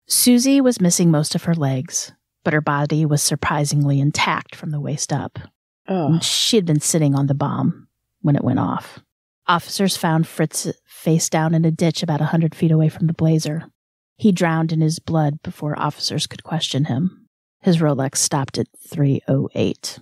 Susie was missing most of her legs, but her body was surprisingly intact from the waist up. She had been sitting on the bomb when it went off. Officers found Fritz face down in a ditch about a hundred feet away from the blazer. He drowned in his blood before officers could question him. His Rolex stopped at 308.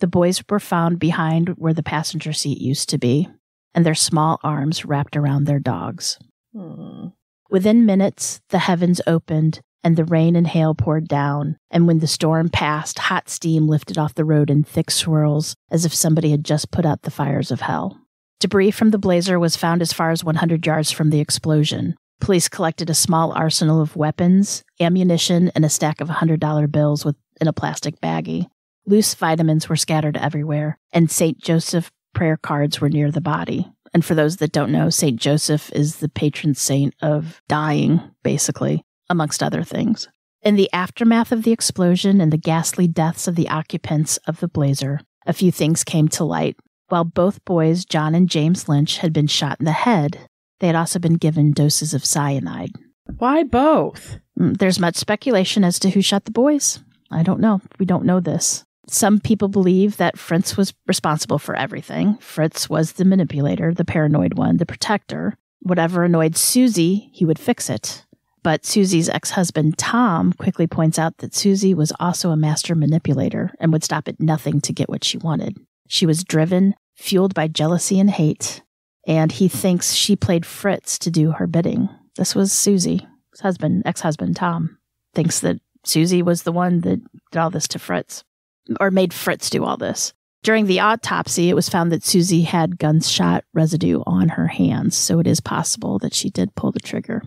The boys were found behind where the passenger seat used to be, and their small arms wrapped around their dogs. Hmm. Within minutes, the heavens opened and the rain and hail poured down. And when the storm passed, hot steam lifted off the road in thick swirls as if somebody had just put out the fires of hell. Debris from the blazer was found as far as 100 yards from the explosion. Police collected a small arsenal of weapons, ammunition, and a stack of $100 bills with, in a plastic baggie. Loose vitamins were scattered everywhere, and St. Joseph prayer cards were near the body. And for those that don't know, St. Joseph is the patron saint of dying, basically, amongst other things. In the aftermath of the explosion and the ghastly deaths of the occupants of the Blazer, a few things came to light. While both boys, John and James Lynch, had been shot in the head, they had also been given doses of cyanide. Why both? Mm, There's much speculation as to who shot the boys. I don't know. We don't know this. Some people believe that Fritz was responsible for everything. Fritz was the manipulator, the paranoid one, the protector. Whatever annoyed Susie, he would fix it. But Susie's ex husband, Tom, quickly points out that Susie was also a master manipulator and would stop at nothing to get what she wanted. She was driven, fueled by jealousy and hate, and he thinks she played Fritz to do her bidding. This was Susie's husband, ex husband, Tom, thinks that Susie was the one that did all this to Fritz or made Fritz do all this. During the autopsy, it was found that Susie had gunshot residue on her hands, so it is possible that she did pull the trigger.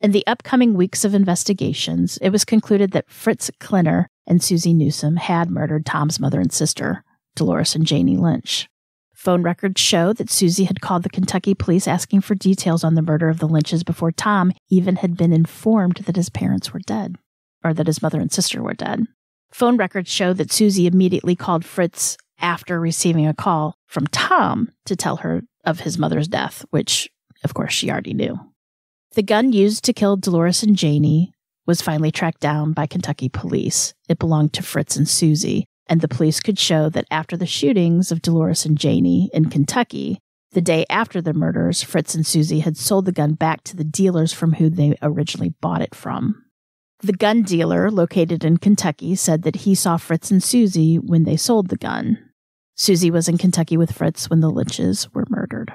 In the upcoming weeks of investigations, it was concluded that Fritz Klenner and Susie Newsom had murdered Tom's mother and sister, Dolores and Janie Lynch. Phone records show that Susie had called the Kentucky police asking for details on the murder of the Lynches before Tom even had been informed that his parents were dead, or that his mother and sister were dead. Phone records show that Susie immediately called Fritz after receiving a call from Tom to tell her of his mother's death, which, of course, she already knew. The gun used to kill Dolores and Janie was finally tracked down by Kentucky police. It belonged to Fritz and Susie, and the police could show that after the shootings of Dolores and Janie in Kentucky, the day after the murders, Fritz and Susie had sold the gun back to the dealers from who they originally bought it from. The gun dealer, located in Kentucky, said that he saw Fritz and Susie when they sold the gun. Susie was in Kentucky with Fritz when the Lynches were murdered.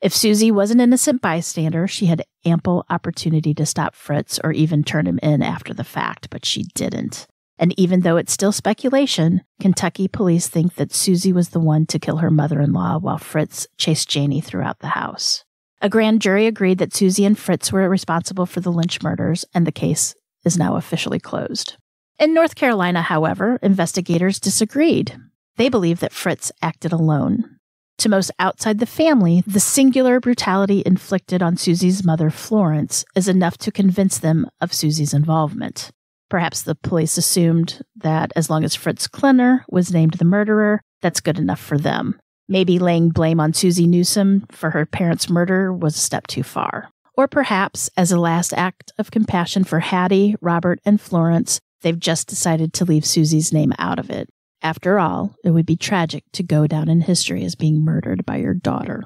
If Susie was an innocent bystander, she had ample opportunity to stop Fritz or even turn him in after the fact, but she didn't. And even though it's still speculation, Kentucky police think that Susie was the one to kill her mother in law while Fritz chased Janie throughout the house. A grand jury agreed that Susie and Fritz were responsible for the Lynch murders, and the case is now officially closed. In North Carolina, however, investigators disagreed. They believe that Fritz acted alone. To most outside the family, the singular brutality inflicted on Susie's mother, Florence, is enough to convince them of Susie's involvement. Perhaps the police assumed that as long as Fritz Klenner was named the murderer, that's good enough for them. Maybe laying blame on Susie Newsom for her parents' murder was a step too far. Or perhaps, as a last act of compassion for Hattie, Robert, and Florence, they've just decided to leave Susie's name out of it. After all, it would be tragic to go down in history as being murdered by your daughter.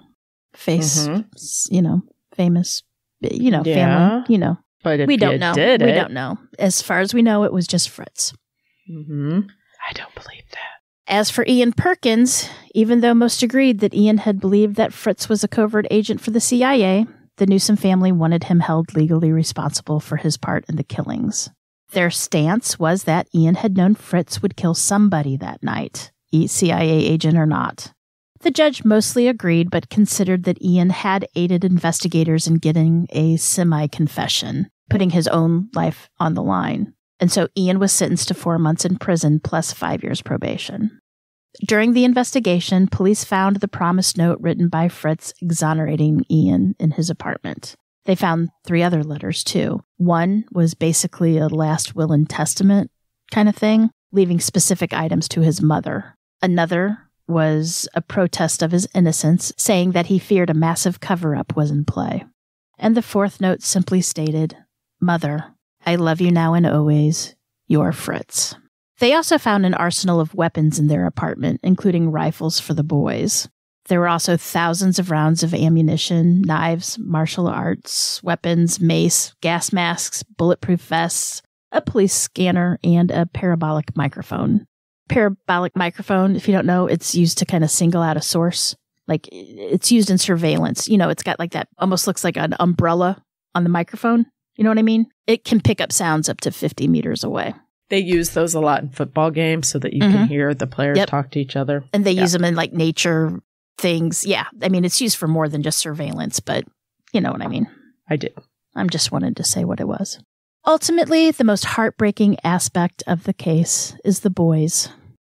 Face, Mhm. you know, famous, you know, Yeah. family, you know. But if we don't know. did we it, don't know. As far as we know, it was just Fritz. Mm-hmm. I don't believe that. As for Ian Perkins, even though most agreed that Ian had believed that Fritz was a covert agent for the CIA, the Newsom family wanted him held legally responsible for his part in the killings. Their stance was that Ian had known Fritz would kill somebody that night, CIA agent or not. The judge mostly agreed, but considered that Ian had aided investigators in getting a semi confession, putting his own life on the line. And so Ian was sentenced to four months in prison plus five years probation. During the investigation, police found the promise note written by Fritz exonerating Ian in his apartment. They found three other letters too. One was basically a last will and testament kind of thing, leaving specific items to his mother. Another was a protest of his innocence, saying that he feared a massive cover up was in play. And the fourth note simply stated, Mother, I love you now and always, your Fritz. They also found an arsenal of weapons in their apartment, including rifles for the boys. There were also thousands of rounds of ammunition, knives, martial arts, weapons, mace, gas masks, bulletproof vests, a police scanner, and a parabolic microphone. Parabolic microphone, if you don't know, it's used to kind of single out a source. Like it's used in surveillance. You know, it's got like that almost looks like an umbrella on the microphone. You know what I mean? It can pick up sounds up to 50 meters away. They use those a lot in football games so that you Mhm. can hear the players Yep. talk to each other. And they Yeah. use them in like nature things. Yeah. I mean, it's used for more than just surveillance, but you know what I mean. I do. I'm just wanted to say what it was. Ultimately, the most heartbreaking aspect of the case is the boys.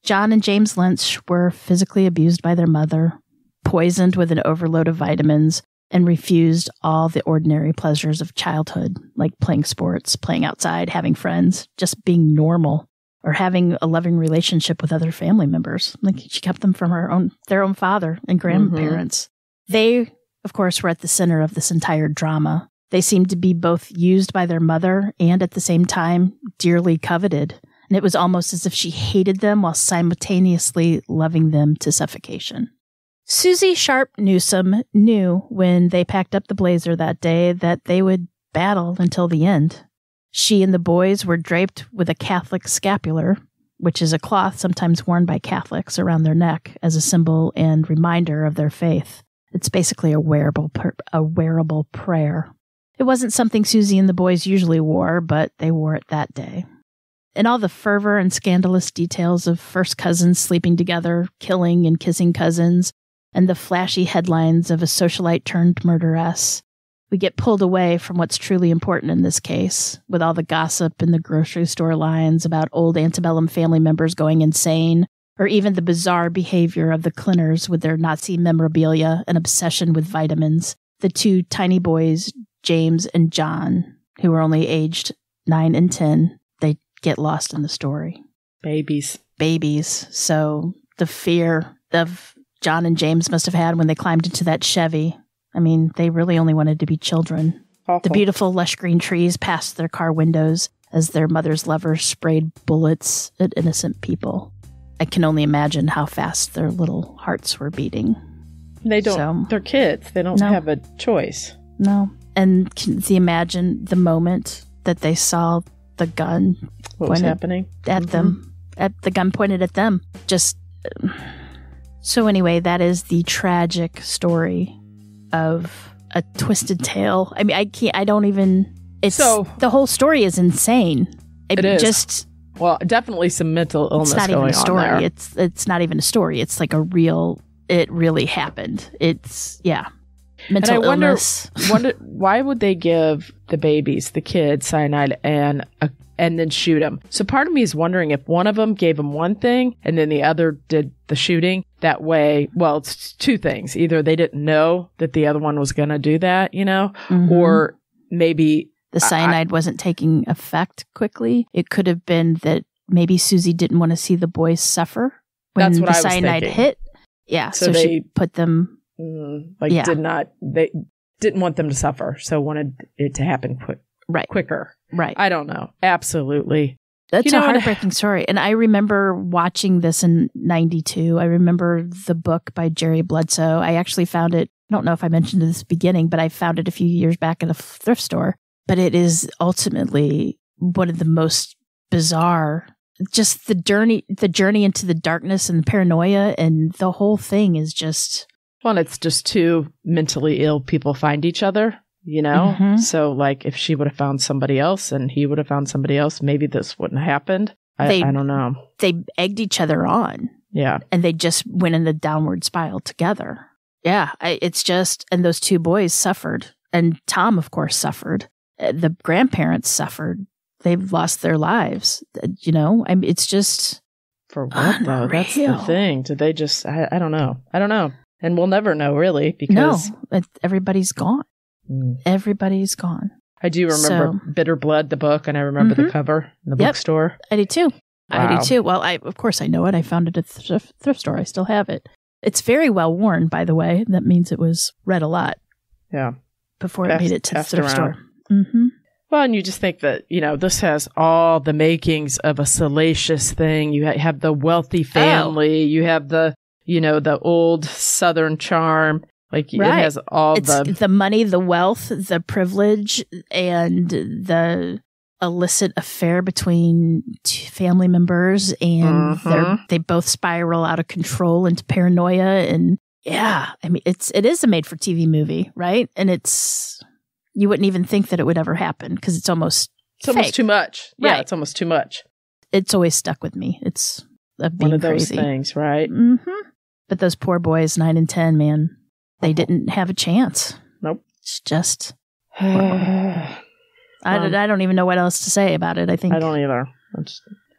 John and James Lynch were physically abused by their mother, poisoned with an overload of vitamins, and refused all the ordinary pleasures of childhood, like playing sports, playing outside, having friends, just being normal, or having a loving relationship with other family members. Like she kept them from her own their own father and mm-hmm. grandparents. They, of course, were at the center of this entire drama. They seemed to be both used by their mother and at the same time dearly coveted. And it was almost as if she hated them while simultaneously loving them to suffocation. Susie Sharp Newsom knew when they packed up the blazer that day that they would battle until the end. She and the boys were draped with a Catholic scapular, which is a cloth sometimes worn by Catholics around their neck as a symbol and reminder of their faith. It's basically a wearable, a wearable prayer. It wasn't something Susie and the boys usually wore, but they wore it that day. In all the fervor and scandalous details of first cousins sleeping together, killing and kissing cousins, and the flashy headlines of a socialite turned murderess, we get pulled away from what's truly important in this case, with all the gossip in the grocery store lines about old antebellum family members going insane, or even the bizarre behavior of the Klenners with their Nazi memorabilia and obsession with vitamins. The two tiny boys, James and John, who were only aged nine and 10, they get lost in the story. Babies. Babies. So the fear of John and James must have had when they climbed into that Chevy. I mean, they really only wanted to be children. The beautiful lush green trees passed their car windows as their mother's lover sprayed bullets at innocent people. I can only imagine how fast their little hearts were beating. They don't. So- they're kids. They don't No. have a choice. No. And can you imagine the moment that they saw the gun What was happening? at Mhm. them, at the gun pointed at them? Just. So, anyway, that is the tragic story of a twisted tale. I mean, I can't, I don't even. It's So- the whole story is insane. It is. just Well, definitely some mental illness it's not going even a story. It's it's not even a story. It's like a real. It really happened. It's yeah, mental and I wonder, illness. wonder *laughs* why would they give the babies, the kids, cyanide and a, and then shoot them? So part of me is wondering if one of them gave him one thing and then the other did the shooting. That way, well, it's two things: either they didn't know that the other one was going to do that, you know, Mhm. or maybe the I- cyanide wasn't taking effect quickly. It could have been that maybe Susie didn't want to see the boys suffer when the I cyanide hit. Yeah, So so, they- she put them. mm, like Yeah. did not they didn't want them to suffer, so wanted it to happen quick Right, quicker. Right. I don't know. Absolutely. That's You know, a heartbreaking story. And I remember watching this in 92. I remember the book by Jerry Bledsoe. I actually found it, I don't know if I mentioned at beginning, but I found it a few years back at a thrift store. But it is ultimately one of the most bizarre just the journey the journey into the darkness and the paranoia and the whole thing is just Well, it's just two mentally ill people find each other you know? Mhm. So, like, if she would have found somebody else and he would have found somebody else, maybe this wouldn't have happened. I, They- I don't know. They egged each other on Yeah. and they just went in the downward spiral together. Yeah, I, it's just, and those two boys suffered. And Tom, of course, suffered. Uh, The grandparents suffered. They've lost their lives. Uh, You know, I mean, it's just, For what, though? That's the thing. Did they just, I, I don't know. I don't know. And we'll never know, really, because it, everybody's gone. Mm. Everybody's gone. I do remember So- Bitter Blood, the book, and I remember the Mhm. cover in the Yep. bookstore. I do too. I Wow. do too. Well, I of course I know it. I found it at the thrift, thrift store. I still have it. It's very well worn, by the way. That means it was read a lot Yeah. before it made it to the thrift around. store. Mm-hmm. Well, and you just think that, you know, this has all the makings of a salacious thing. You have the wealthy Oh. family, you have the, you know, the old Southern charm. Like it has all It's the. the money, the wealth, the privilege, and the illicit affair between two family members, and Mhm. they're both spiral out of control into paranoia. And yeah, I mean, it's it is a made for TV movie, right? And it's you wouldn't even think that it would ever happen because it's almost It's almost too much. Yeah, it's almost too much. it's always stuck with me. It's a One of those crazy. things, right? hmm But those poor boys, nine and ten, man, they didn't have a chance. Nope. It's just *sighs* I Um, I don't even know what else to say about it. I think I don't either.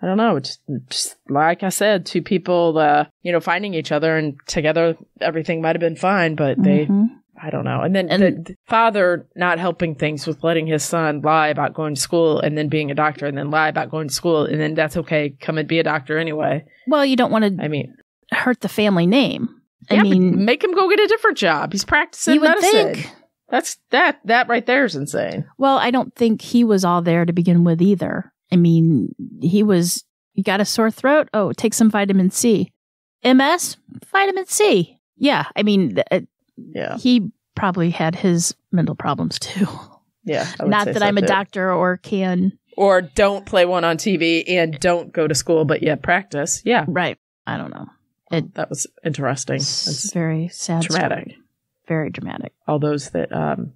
I don't know. It's just like I said, two people, uh, you know, finding each other and together, everything might have been fine, but they, Mhm. I don't know. And then And- the, the father not helping things with letting his son lie about going to school and then being a doctor and then lie about going to school and then that's okay. Come and be a doctor anyway. Well, you don't want to I mean, hurt the family name. I yeah, mean, make him go get a different job. He's practicing you would medicine. think. That's that. That right there is insane. Well, I don't think he was all there to begin with either. I mean, he was. You got a sore throat? Oh, take some vitamin C. MS, vitamin C. Yeah, I mean, uh, Yeah, he probably had his mental problems too. yeah. I would Not say that so, I'm a doctor or can. Or don't play one on TV and don't go to school, but yet practice. Yeah, Right. I don't know. It- that was interesting. It's very sad. traumatic. story. Very dramatic. All those that um,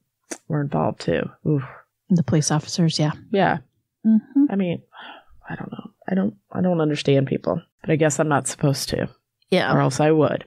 were involved too. Oof. The police officers, yeah. Yeah, hmm I mean, I don't know. I don't. I don't understand people, but I guess I'm not supposed to, Yeah. or else I would.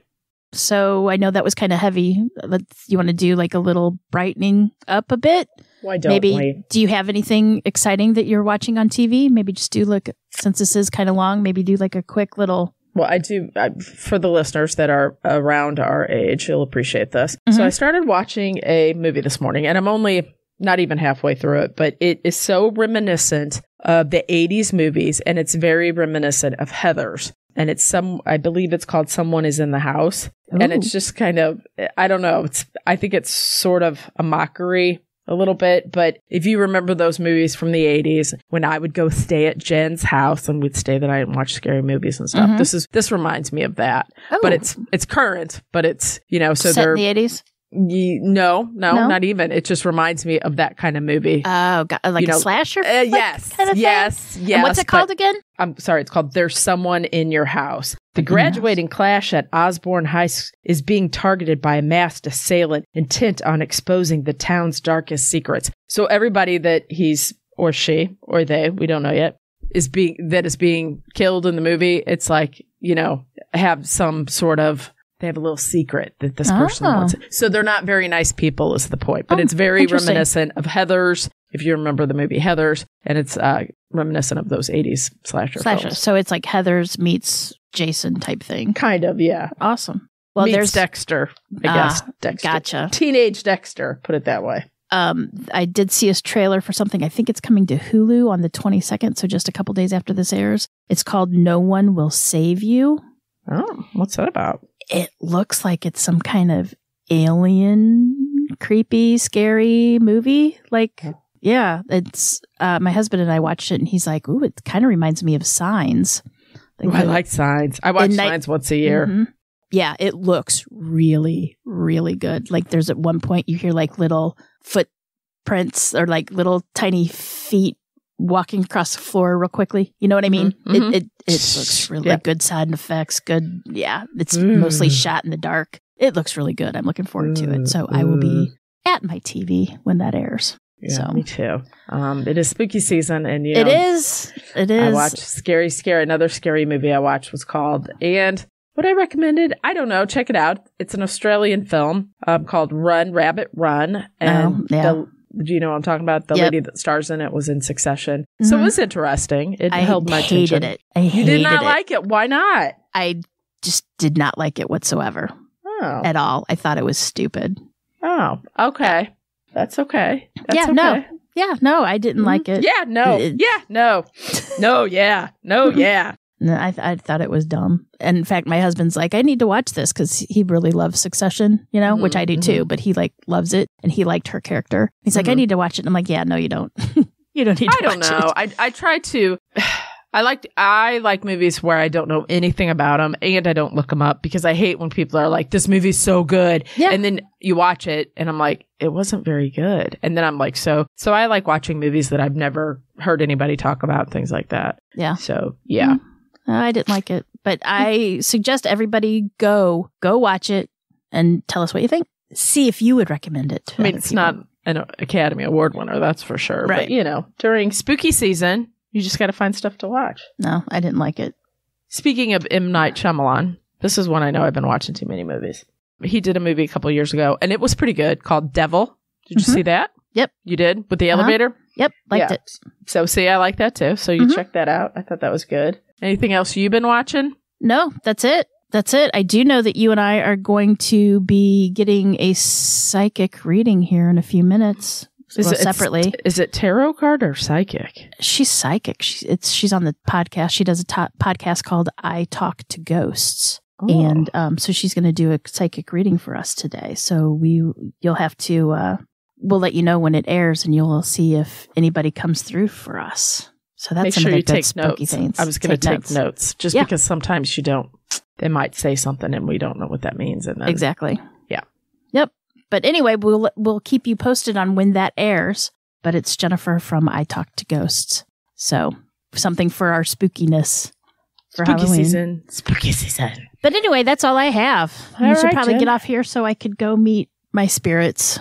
So I know that was kind of heavy. Let's, you want to do like a little brightening up a bit? Why don't Maybe. we? Do you have anything exciting that you're watching on TV? Maybe just do like, since this is kind of long, maybe do like a quick little. Well, I do. I, for the listeners that are around our age, you'll appreciate this. So Mhm. I started watching a movie this morning, and I'm only not even halfway through it, but it is so reminiscent of the 80s movies, and it's very reminiscent of Heather's. And it's some, I believe it's called Someone is in the House. And it's just kind of, I don't know. It's, I think it's sort of a mockery a little bit, but if you remember those movies from the 80s when I would go stay at Jen's house and we'd stay the night and watch scary movies and stuff. Mhm. This is, this reminds me of that, Oh, but it's, it's current, but it's, you know, so set they're, in the 80s? Ye- no, no, No? not even. It just reminds me of that kind of movie. Oh, got, like You a know, slasher? Uh, yes, kind of thing? yes, yes. And what's it called again? I'm sorry, it's called There's Someone in Your House. The graduating class at Osborne High is being targeted by a masked assailant intent on exposing the town's darkest secrets. So everybody that he's or she or they, we don't know yet, is being that is being killed in the movie, it's like, you know, have some sort of they have a little secret that this person Oh. wants. So they're not very nice people is the point. But Oh, it's very reminiscent of Heather's, if you remember the movie Heather's, and it's uh, reminiscent of those 80s slasher, Slasher. films. So it's like Heather's meets Jason type thing. Kind of, yeah. Awesome. Well, Meets there's Dexter, I Ah, guess. Dexter. gotcha. Teenage Dexter, put it that way. um, I did see a trailer for something. I think it's coming to Hulu on the 22nd, so just a couple days after this airs. It's called No One Will Save You. Oh, what's that about? It looks like it's some kind of alien, creepy, scary movie. Like, yeah, it's uh, my husband and I watched it, and he's like, "Ooh, it kind of reminds me of Signs." Ooh, I like signs. I watch night- signs once a year. Mhm. Yeah, it looks really, really good. Like there's at one point you hear like little footprints or like little tiny feet walking across the floor real quickly. You know what I mean? Mhm, It, it it looks really Yeah. good sound effects. Good, yeah. It's Mm. mostly shot in the dark. It looks really good. I'm looking forward to it. So I will be at my TV when that airs. Yeah, So- me too. Um, it is spooky season, and you know, It is. It is. I watched Scary Scary. Another scary movie I watched was called and what I recommended, I don't know. Check it out. It's an Australian film um, called Run Rabbit Run, and Oh, yeah. the, do you know what I'm talking about? The Yep. lady that stars in it was in Succession, so it Mhm. was interesting. It I held my hated attention. it. I You did not it. like it. Why not? I just did not like it whatsoever Oh, at all. I thought it was stupid. oh, okay. That's okay. That's Yeah, no. Yeah, no, I didn't Mhm. like it. Yeah, no. It- yeah, no. No, yeah. No, *laughs* yeah. No, I, I thought it was dumb. And in fact, my husband's like, I need to watch this because he really loves Succession, you know, which I do too. But he like loves it, and he liked her character. He's like, I Mhm. need to watch it. And I'm like, Yeah, no, you don't. *laughs* you don't need. to I don't know. It. I I try to. *sighs* I like I like movies where I don't know anything about them and I don't look them up because I hate when people are like, "This movie's so good," Yeah. and then you watch it and I'm like, "It wasn't very good," and then I'm like, "So so I like watching movies that I've never heard anybody talk about things like that." Yeah. So yeah, Uh, I didn't like it, but I suggest everybody go go watch it and tell us what you think. See if you would recommend it. To I mean it's people. not an Academy Award winner, that's for sure. Right. But you know, during spooky season, you just got to find stuff to watch. No, I didn't like it. Speaking of M. Night Shyamalan, this is one I know I've been watching too many movies. He did a movie a couple years ago, and it was pretty good called Devil. Did you Mhm. see that? Yep. You did? With the Uh-huh. elevator? Yep, liked Yeah. it. So, see, I like that too. So, you Mhm. check that out. I thought that was good. Anything else you've been watching? No, that's it. That's it. I do know that you and I are going to be getting a psychic reading here in a few minutes. well, it separately. Is it tarot card or psychic? she's psychic. She's it's she's on the podcast. She does a to- podcast called "I Talk to Ghosts," Oh. and um, so she's going to do a psychic reading for us today. So we you'll have to uh, we'll let you know when it airs, and you'll see if anybody comes through for us. So that's make sure you good take spooky notes. things. I was going to take notes. notes just Yeah. because sometimes you don't, they might say something and we don't know what that means. And then, Exactly. Yeah. Yep. But anyway, we'll we'll keep you posted on when that airs. But it's Jennifer from I Talk to Ghosts. So something for our spookiness for spooky Halloween. season. Spooky season. But anyway, that's all I have. All we should probably Jen. get off here so I could go meet my spirits,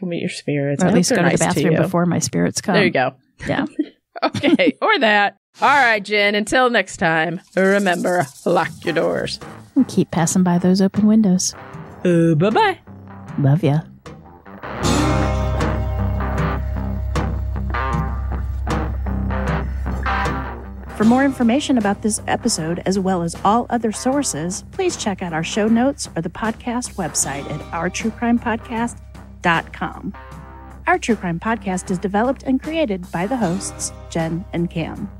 You'll meet your spirits. or at least go to the bathroom you. before my spirits come. There you go. Yeah. *laughs* okay, *laughs* or that. All right, Jen. Until next time, remember lock your doors. And keep passing by those open windows. Uh, bye bye. Love ya. For more information about this episode, as well as all other sources, please check out our show notes or the podcast website at ourtruecrimepodcast.com. Our True Crime Podcast is developed and created by the hosts, Jen and Cam.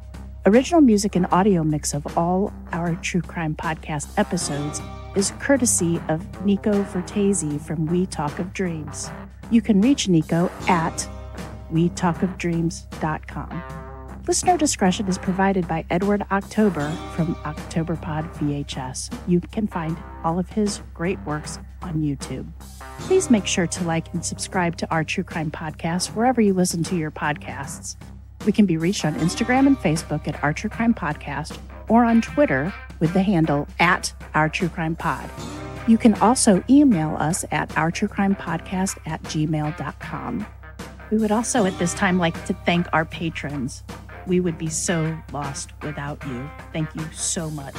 Original music and audio mix of all our True Crime Podcast episodes is courtesy of Nico Vertese from We Talk of Dreams. You can reach Nico at wetalkofdreams.com. Listener discretion is provided by Edward October from Octoberpod VHS. You can find all of his great works on YouTube. Please make sure to like and subscribe to our True Crime Podcast wherever you listen to your podcasts. We can be reached on Instagram and Facebook at True Crime Podcast or on Twitter with the handle at Our True Crime Pod. You can also email us at ourtruecrimepodcast at gmail.com. We would also at this time like to thank our patrons. We would be so lost without you. Thank you so much.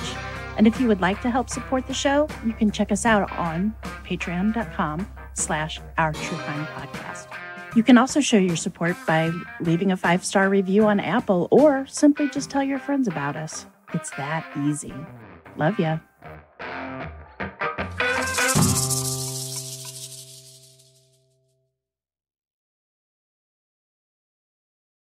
And if you would like to help support the show, you can check us out on patreon.com slash our true crime podcast. You can also show your support by leaving a five-star review on Apple or simply just tell your friends about us. It's that easy. Love ya.